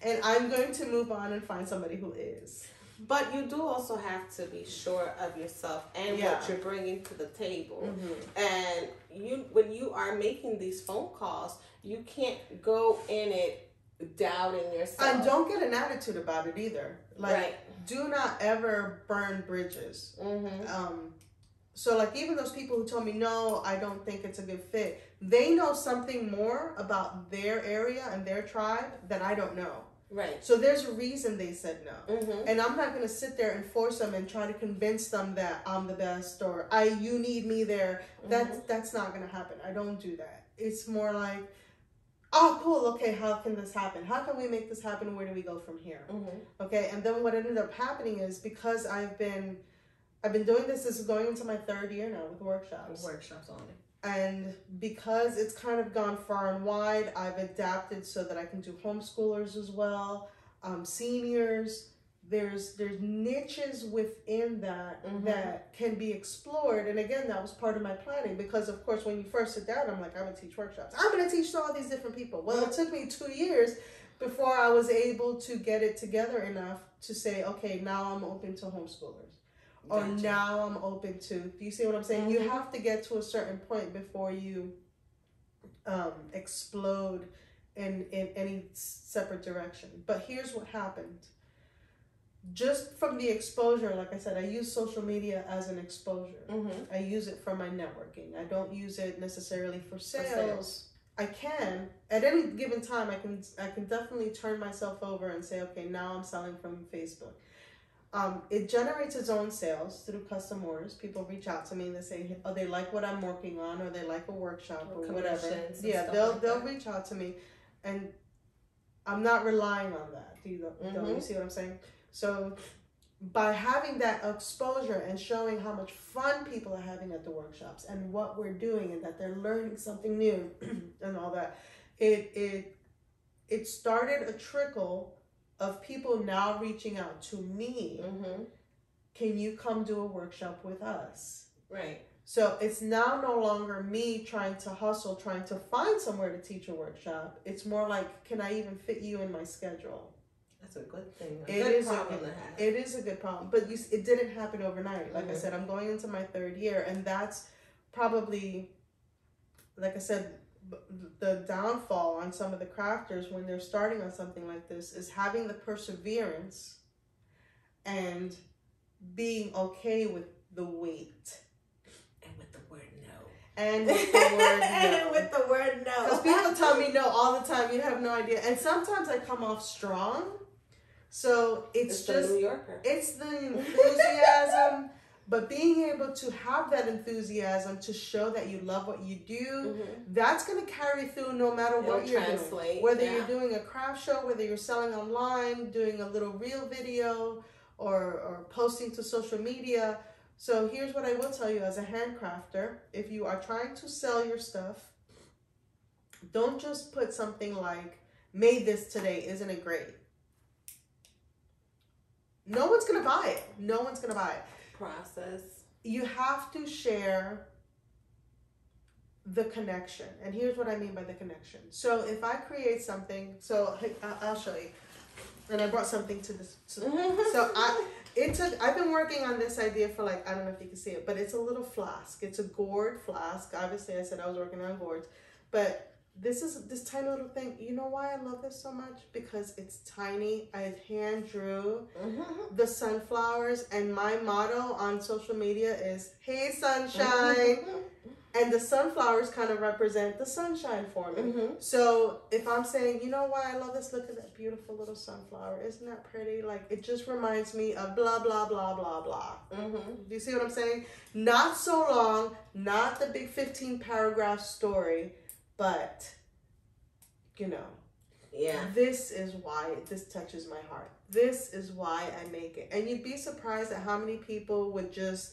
and I'm going to move on and find somebody who is. But you do also have to be sure of yourself and yeah. what you're bringing to the table. Mm-hmm. And you, when you are making these phone calls, you can't go in it doubting yourself. And don't get an attitude about it either. Like, right. do not ever burn bridges. Mm-hmm. Um, so, like, even those people who told me, no, I don't think it's a good fit, they know something more about their area and their tribe that I don't know. Right. So there's a reason they said no. Mm-hmm. And I'm not going to sit there and force them and try to convince them that I'm the best or I you need me there. That's mm-hmm. that's not going to happen. I don't do that. It's more like oh cool okay how can this happen how can we make this happen where do we go from here mm-hmm. okay and then what ended up happening is because i've been i've been doing this this is going into my third year now with workshops. Workshops only. And because it's kind of gone far and wide, I've adapted so that I can do homeschoolers as well, um, seniors. there's there's niches within that Mhm. that can be explored. And again that was part of my planning because of course when you first sit down i'm like i'm gonna teach workshops. I'm gonna teach to all these different people. Well it took me two years before i was able to get it together enough to say okay now i'm open to homeschoolers or Gotcha. now i'm open to. Do you see what i'm saying? You Mhm. have to get to a certain point before you um, explode in in any separate direction. But here's what happened. Just from the exposure like i said i use social media as an exposure. Mhm. i use it for my networking. I don't use it necessarily for sales, sales. i can. At any given time i can i can definitely turn myself over and say okay now i'm selling from facebook um, it generates its own sales through custom orders. People reach out to me and they say, "Oh, they like what I'm working on, or they like a workshop, Or or, whatever." Yeah, they'll like they'll that. reach out to me, and I'm not relying on that. Do you, do you see what I'm saying? So, by having that exposure and showing how much fun people are having at the workshops and what we're doing and that they're learning something new (clears throat) and all that, it it it started a trickle of people now reaching out to me Mhm. can you come do a workshop with us? Right. So it's now no longer me trying to hustle, trying to find somewhere to teach a workshop. It's more like, can I even fit you in my schedule? That's a good thing. A It good is a good-. It is a good problem, but you, it didn't happen overnight. Like I Mhm. said, I'm going into my third year, and that's probably, like I said, the downfall on some of the crafters when they're starting on something like this is having the perseverance and being okay with the wait and with the word no. and with the (laughs) word no. and with the word no. Because people tell me no all the time. You have no idea. And sometimes I come off strong. So it's, it's the just New Yorker. it's the enthusiasm, but being able to have that enthusiasm to show that you love what you do, Mhm. that's going to carry through no matter It'll what you're translate, doing. Whether yeah. you're doing a craft show, whether you're selling online, doing a little reel video, or or posting to social media. So here's what I will tell you as a handcrafter: if you are trying to sell your stuff, don't just put something like "made this today." Isn't it great? No one's gonna buy it. No one's gonna buy it Process. you have to share the connection. And here's what i mean by the connection. So if i create something so i'll show you. And i brought something to this so, so i it took i've been working on this idea for like i don't know if you can see it but it's a little flask. It's a gourd flask. Obviously i said i was working on gourds. But this is this tiny little thing. You know why i love this so much? Because it's tiny. I hand drew Mhm. the sunflowers and my motto on social media is hey sunshine. And the sunflowers kind of represent the sunshine for me. Mhm. so if i'm saying you know why i love this? Look at that beautiful little sunflower. Isn't that pretty? Like it just reminds me of blah blah blah blah blah. Mhm. do you see what i'm saying? Not so long not the big 15 paragraph story but you know Yeah. this is why this touches my heart. This is why I make it. And you'd be surprised at how many people would just,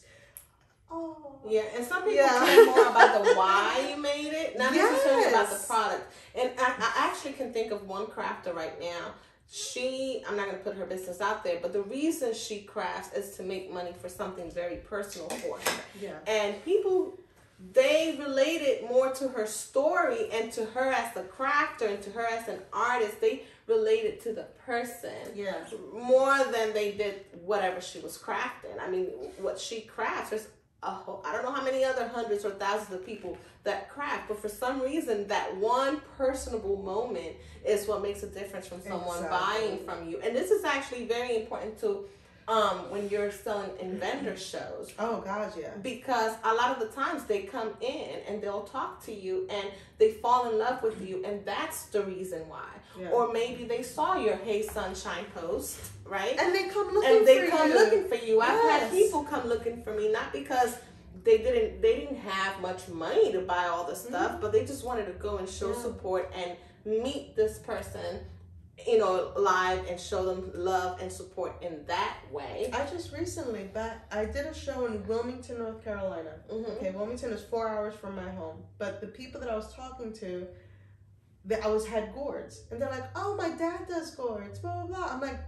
oh, Yeah, and some people Yeah. care more about the (laughs) why you made it, not necessarily about the product. And I, I actually can think of one crafter right now. She, I'm not going to put her business out there, but the reason she crafts is to make money for something very personal for her. yeah. And people, they related more to her story and to her as a crafter and to her as an artist. They related to the person Yeah. more than they did whatever she was crafting. I mean, what she crafts, there's a whole, I don't know how many other hundreds or thousands of people that craft, but for some reason, that one personable moment is what makes a difference from someone Exactly. buying from you. And this is actually very important to um, when you're selling in vendor shows Oh, gosh, yeah. because a lot of the times they come in and they'll talk to you and they fall in love with you and that's the reason why Yeah. or maybe they saw your hey sunshine post right and they come looking and they for come you. looking for you i've had people come looking for me not because they didn't they didn't have much money to buy all the stuff but they just wanted to go and show Mm-hmm. Yeah. support and meet this person you know live and show them love and support in that way I just recently, back, I did a show in Wilmington, North Carolina. Mhm. Okay, Wilmington is four hours from my home. But the people that I was talking to, that I was had gourds. And they're like, oh, my dad does gourds, blah, blah, blah. I'm like,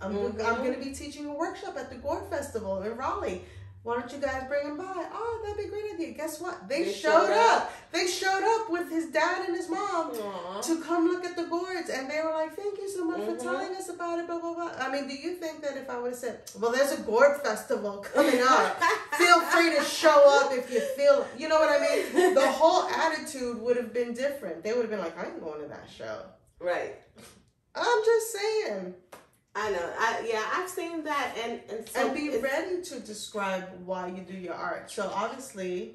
I'm, mm-hmm. I'm going to be teaching a workshop at the Gourd Festival in Raleigh. Why don't you guys bring him by? Oh, that'd be a great idea. Guess what? They, they showed, showed up. up. They showed up with his dad and his mom Aww. to come look at the gourds, and they were like, "Thank you so much mm-hmm. for telling us about it." Blah blah blah. I mean, do you think that if I would have said, "Well, there's a gourd festival coming up. (laughs) feel free to show up if you feel," you know what I mean? The whole attitude would have been different. They would have been like, "I ain't going to that show." Right. I'm just saying. I know. I yeah, I've seen that, and and, so and be ready to describe why you do your art. So obviously,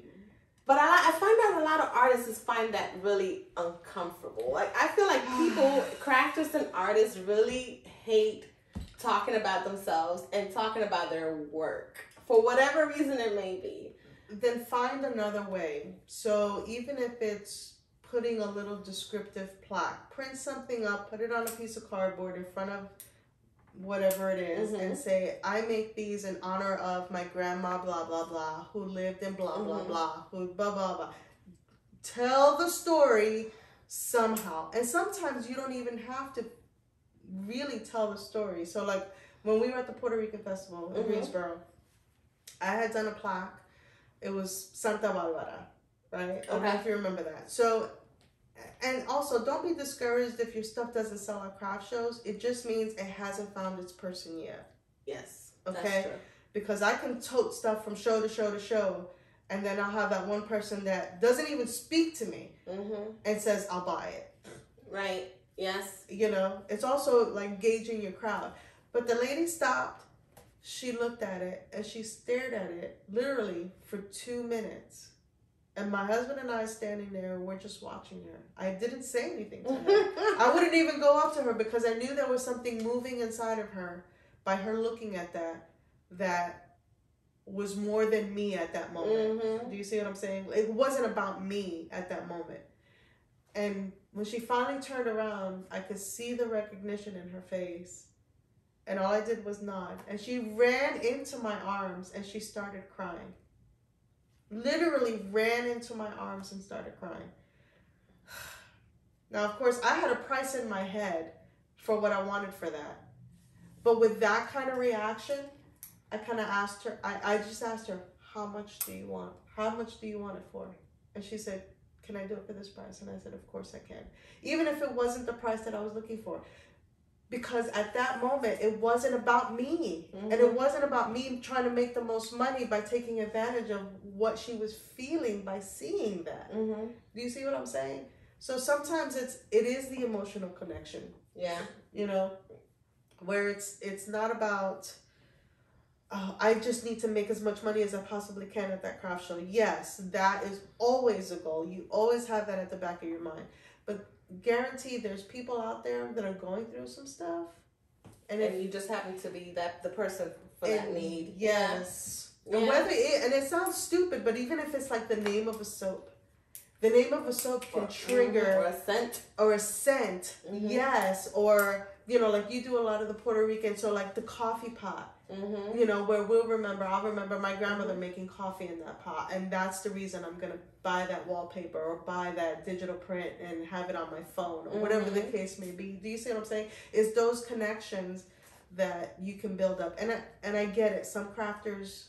but I I find that a lot of artists find that really uncomfortable. Like I feel like people, (sighs) crafters and artists, really hate talking about themselves and talking about their work for whatever reason it may be. Then find another way. So even if it's putting a little descriptive plaque, print something up, put it on a piece of cardboard in front of whatever it is mm-hmm. and say i make these in honor of my grandma blah blah blah who lived in blah blah mm-hmm. blah who blah blah blah tell the story somehow and sometimes you don't even have to really tell the story so like when we were at the puerto rican festival in mm-hmm. greensboro i had done a plaque it was santa barbara right okay. i don't know if you remember that so and also don't be discouraged if your stuff doesn't sell at craft shows. It just means it hasn't found its person yet. Yes. Okay. Because I can tote stuff from show to show to show, and then I'll have that one person that doesn't even speak to me mm-hmm. and says, "I'll buy it." Right. Yes. You know, it's also like gauging your crowd. But the lady stopped. She looked at it and she stared at it literally for two minutes and my husband and I standing there, we're just watching her. I didn't say anything to her. (laughs) I wouldn't even go up to her because I knew there was something moving inside of her by her looking at that that was more than me at that moment. Mm-hmm. Do you see what I'm saying? It wasn't about me at that moment. And when she finally turned around, I could see the recognition in her face. And all I did was nod. And she ran into my arms and she started crying literally ran into my arms and started crying. (sighs) Now, of course, I had a price in my head for what I wanted for that. But with that kind of reaction, I kind of asked her, I, I just asked her, how much do you want? How much do you want it for? And she said, can I do it for this price? And I said, of course I can. Even if it wasn't the price that I was looking for because at that moment it wasn't about me mm-hmm. and it mm-hmm. wasn't about me trying to make the most money by taking advantage of what she was feeling by seeing that mm-hmm. do you see what i'm saying so sometimes it's it is the emotional connection yeah you know where it's it's not about oh, I just need to make as much money as I possibly can at that craft show. Yes, that is always a goal. You always have that at the back of your mind. But guaranteed there's people out there that are going through some stuff. And, and if, you just happen to be that the person for that need. Yes. Yeah. And whether it and it sounds stupid, but even if it's like the name of a soap, the name of a soap can or, trigger or a scent or a scent. Mm-hmm. Yes, or you know, like you do a lot of the Puerto Rican, so like the coffee pot Mm-hmm. You know, where we'll remember, I'll remember my grandmother mm-hmm. making coffee in that pot, and that's the reason I'm gonna buy that wallpaper or buy that digital print and have it on my phone or mm-hmm. whatever the mm-hmm. case may be. Do you see what I'm saying? It's those connections that you can build up, and I, and I get it. Some crafters,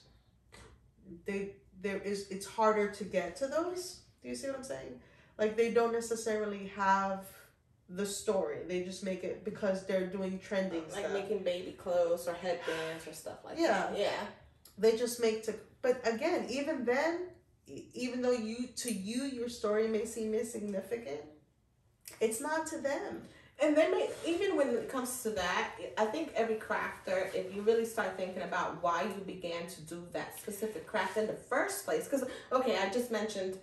they there is it's harder to get to those. Do you see what I'm saying? Like they don't necessarily have the story. They just make it because they're doing trending like stuff. making baby clothes or headbands or stuff like yeah. that. Yeah. They just make to but again, even then, even though you to you your story may seem insignificant, it's not to them. And they may even when it comes to that, I think every crafter, if you really start thinking about why you began to do that specific craft in the first place, because okay, I just mentioned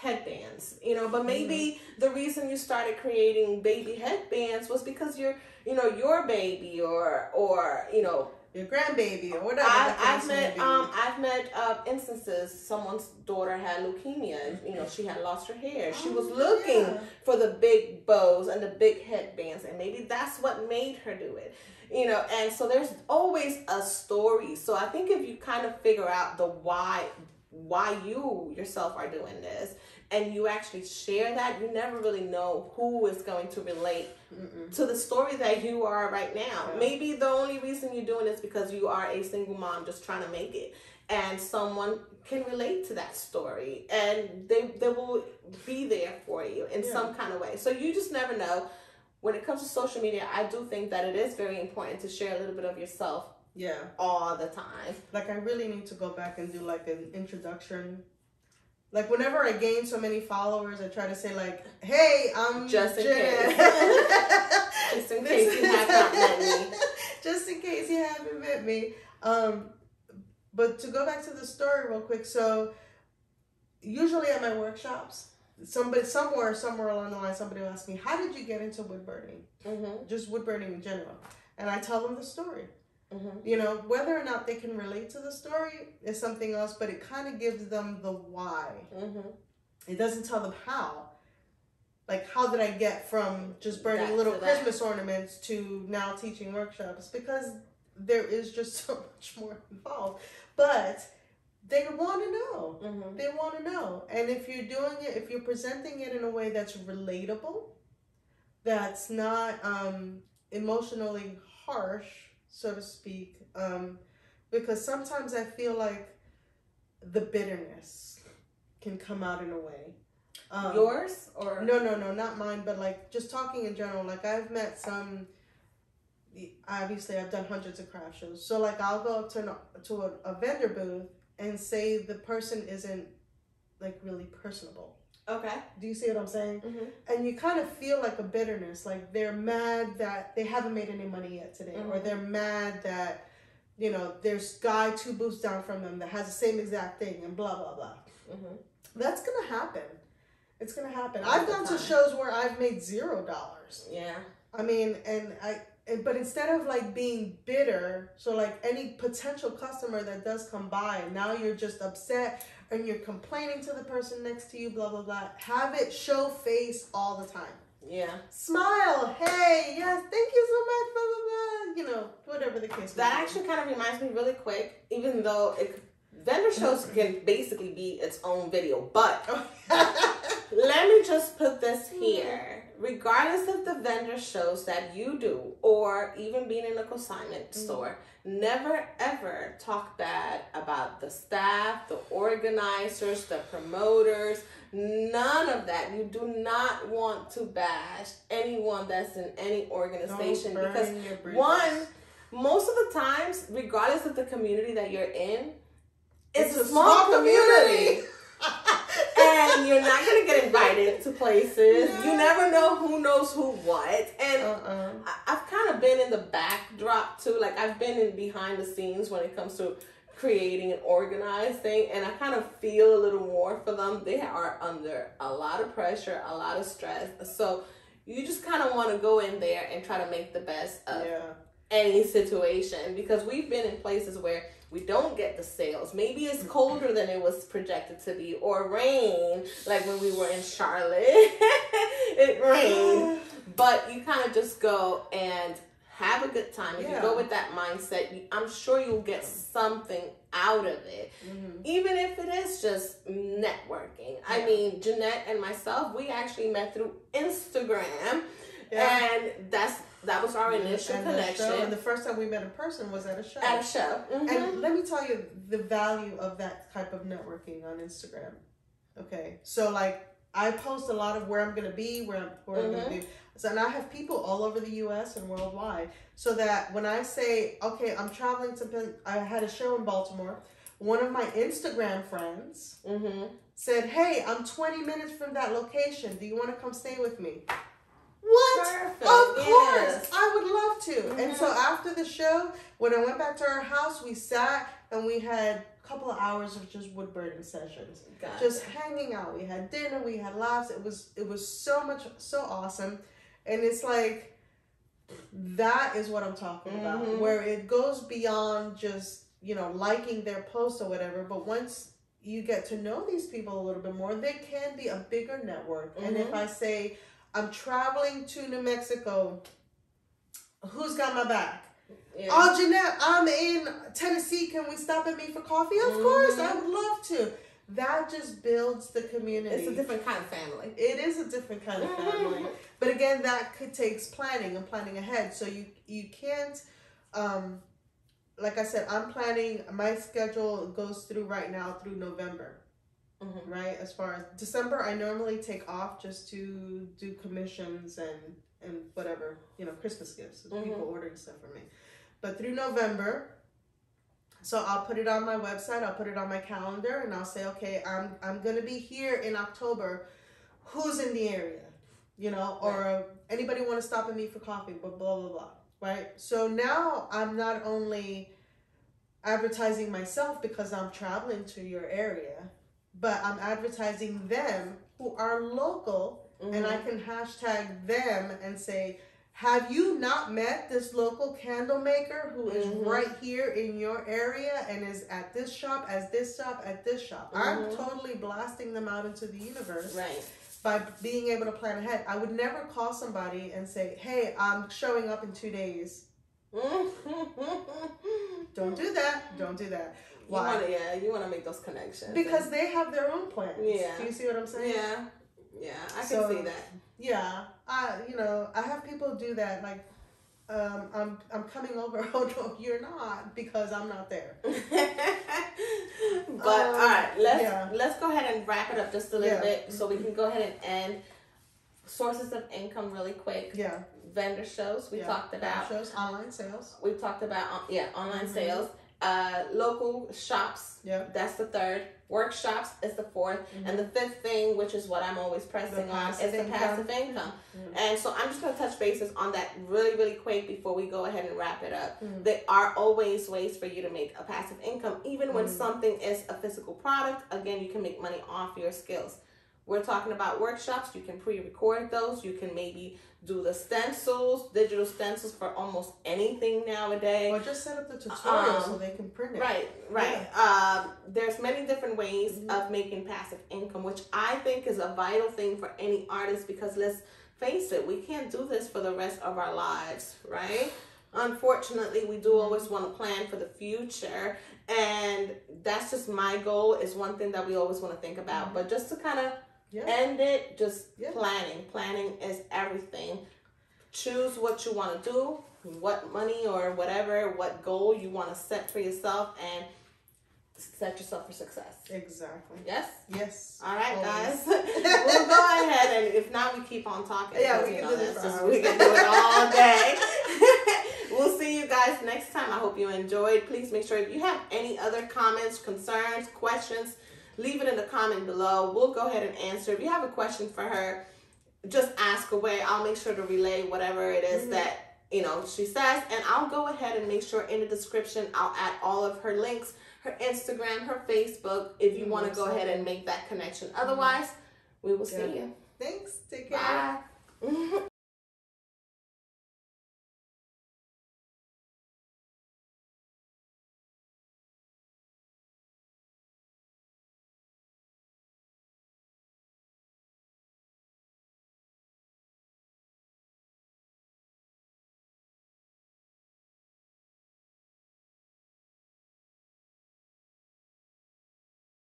headbands you know but maybe mm-hmm. the reason you started creating baby headbands was because you're you know your baby or or you know your grandbaby or whatever. I, have met um I've met uh, instances someone's daughter had leukemia. You know she had lost her hair. She oh, was looking yeah. for the big bows and the big headbands, and maybe that's what made her do it. You know, and so there's always a story. So I think if you kind of figure out the why why you yourself are doing this and you actually share that, you never really know who is going to relate Mm-mm. to the story that you are right now. Yeah. Maybe the only reason you're doing this because you are a single mom just trying to make it, and someone can relate to that story, and they they will be there for you in yeah. some kind of way. So you just never know. When it comes to social media, I do think that it is very important to share a little bit of yourself yeah. All the time. Like I really need to go back and do like an introduction. Like whenever I gain so many followers, I try to say like, "Hey, I'm just in Jen. case, (laughs) just in case you have not met me, (laughs) just in case you haven't met me." Um, but to go back to the story real quick, so usually at my workshops, somebody somewhere somewhere along the line, somebody will ask me, "How did you get into wood burning? Mm-hmm. Just wood burning in general?" And I tell them the story. Mm-hmm. You know, whether or not they can relate to the story is something else, but it kind of gives them the why. Mm-hmm. It doesn't tell them how. Like, how did I get from just burning little Christmas ornaments to now teaching workshops? Because there is just (laughs) so much more involved. But they want to know. Mm-hmm. They want to know. And if you're doing it, if you're presenting it in a way that's relatable, that's not um, emotionally harsh, so to speak, um, because sometimes I feel like the bitterness can come out in a way. Um, Yours or no, no, no, not mine, but like just talking in general. Like I've met some. Obviously, I've done hundreds of craft shows, so like I'll go up to an, to a, a vendor booth and say the person isn't like really personable. Okay. Do you see what I'm saying? Mm-hmm. And you kind of feel like a bitterness, like they're mad that they haven't made any money yet today, mm-hmm. or they're mad that, you know, there's guy two booths down from them that has the same exact thing, and blah blah blah. Mm-hmm. That's gonna happen. It's gonna happen. All I've gone to shows where I've made zero dollars. Yeah. I mean, and I but instead of like being bitter, so like any potential customer that does come by, now you're just upset and you're complaining to the person next to you, blah blah blah. Have it show face all the time. Yeah. Smile. Hey, yes, thank you so much. Blah blah blah. You know, whatever the case. That actually kind of reminds me really quick, even though it, vendor shows mm-hmm. can basically be its own video, but (laughs) let me just put this here regardless of the vendor shows that you do or even being in a consignment mm-hmm. store, never ever talk bad about the staff, the organizers, the promoters, none of that. You do not want to bash anyone that's in any organization because one, most of the times, regardless of the community that you're in, it's, it's a, small, small community. community. (laughs) and you're not gonna get invited to places. You never know who knows who what. And uh-uh. I, have kind of been in the backdrop too. Like I've been in behind the scenes when it comes to creating and organizing, and I kind of feel a little more for them. They are under a lot of pressure, a lot of stress. So you just kind of want to go in there and try to make the best of yeah. any situation because we've been in places where we don't get the sales. Maybe it's colder than it was projected to be, or rain, like when we were in Charlotte. (laughs) it rained. (sighs) But you kind of just go and have a good time. If yeah. you go with that mindset, you, I'm sure you'll get something out of it. Mm-hmm. Even if it is just networking. Yeah. I mean, Jeanette and myself, we actually met through Instagram. Yeah. And that's that was our initial and connection. The and the first time we met in person was at a show. At a show. Mm-hmm. And let me tell you the value of that type of networking on Instagram. Okay. So like I post a lot of where I'm gonna be, where I'm where mm-hmm. I'm gonna be. So and I have people all over the US and worldwide. So that when I say, okay, I'm traveling to I had a show in Baltimore, one of my Instagram friends mm-hmm. said, Hey, I'm 20 minutes from that location. Do you want to come stay with me? What? Perfect. Of course. Yes. I would love to. Mm-hmm. And so mm-hmm. after the show, when I went back to our house, we sat and we had a couple of hours of just wood burning sessions. Gotcha. Just hanging out. We had dinner, we had laughs. It was it was so much so awesome. And it's like that is what I'm talking mm-hmm. about. Where it goes beyond just, you know, liking their post or whatever, but once you get to know these people a little bit more, they can be a bigger network. Mm-hmm. And if mm-hmm. I say I'm traveling to New Mexico. Who's got my back? Yeah. Oh, Jeanette, I'm in Tennessee. Can we stop at me for coffee? Of mm-hmm. course, I would love to. that just builds the community. It's a different kind of family. It is a different kind of family. (laughs) but again, that could takes planning and planning ahead. So you you can't um like I said, I'm planning my schedule goes through right now through November. Mm-hmm. Right? As far as December I normally take off just to do commissions and and whatever, you know, Christmas gifts. Mm-hmm. People ordering stuff for me. But through November, so I'll put it on my website, I'll put it on my calendar, and I'll say, okay, I'm I'm gonna be here in October. Who's in the area? You know, or right. anybody want to stop and meet for coffee? But blah blah blah. Right. So now I'm not only advertising myself because I'm traveling to your area, but I'm advertising them who are local, mm-hmm. and I mm-hmm. can hashtag them and say, have you not met this local candle maker who is mm-hmm. right here in your area and is at this shop, as this shop, at this shop? Mm-hmm. I'm totally blasting them out into the universe. Right. By being able to plan ahead. I would never call somebody and say, hey, I'm showing up in two days. (laughs) Don't do that. Don't do that. Why? You wanna, yeah, you want to make those connections. Because and... they have their own plans. Yeah. Do you see what I'm saying? Yeah. Yeah, I can so, see that. Yeah, I you know I have people do that like. Um, I'm I'm coming over. (laughs) Oh no, you're not because I'm not there. (laughs) but um, all right, let's yeah. let's go ahead and wrap it up just a little yeah. bit so we can go ahead and end sources of income really quick. Yeah. Vendor shows we yeah. talked about. Vendor shows, online sales. We talked about uh, yeah online mm-hmm. sales. Uh, local shops. Yeah. That's the third workshops is the 4th mm-hmm. and the fifth thing which is what i'm always pressing on is the passive income mm-hmm. and so i'm just going to touch bases on that really really quick before we go ahead and wrap it up mm-hmm. there are always ways for you to make a passive income even when mm-hmm. something is a physical product again you can make money off your skills we're talking about workshops you can pre-record those you can maybe do the stencils, digital stencils for almost anything nowadays. Or just set up the tutorial um, so they can print it. Right, right. Yeah. Um, there's many different ways mm-hmm. of making passive income, which I think is a vital thing for any artist because let's face it, we can't do this for the rest of our lives, right? Unfortunately, we do always want to plan for the future, and that's just my goal. Is one thing that we always want to think about. Mm-hmm. But just to kind of yeah. End it just yeah. planning. Planning is everything. Choose what you want to do, what money or whatever, what goal you want to set for yourself, and set yourself for success. Exactly. Yes? Yes. All right, Always. guys. (laughs) we'll go ahead and if not, we keep on talking. Yeah, we can do this. Just, we can do it all (laughs) day. (laughs) we'll see you guys next time. I hope you enjoyed. Please make sure if you have any other comments, concerns, questions, leave it in the comment below. We'll go ahead and answer. If you have a question for her, just ask away. I'll make sure to relay whatever it is mm-hmm. that you know she says, and I'll go ahead and make sure in the description I'll add all of her links, her Instagram, her Facebook, if you mm-hmm. want to go ahead and make that connection. Otherwise, we will see you. Thanks. Take care. Bye. (laughs)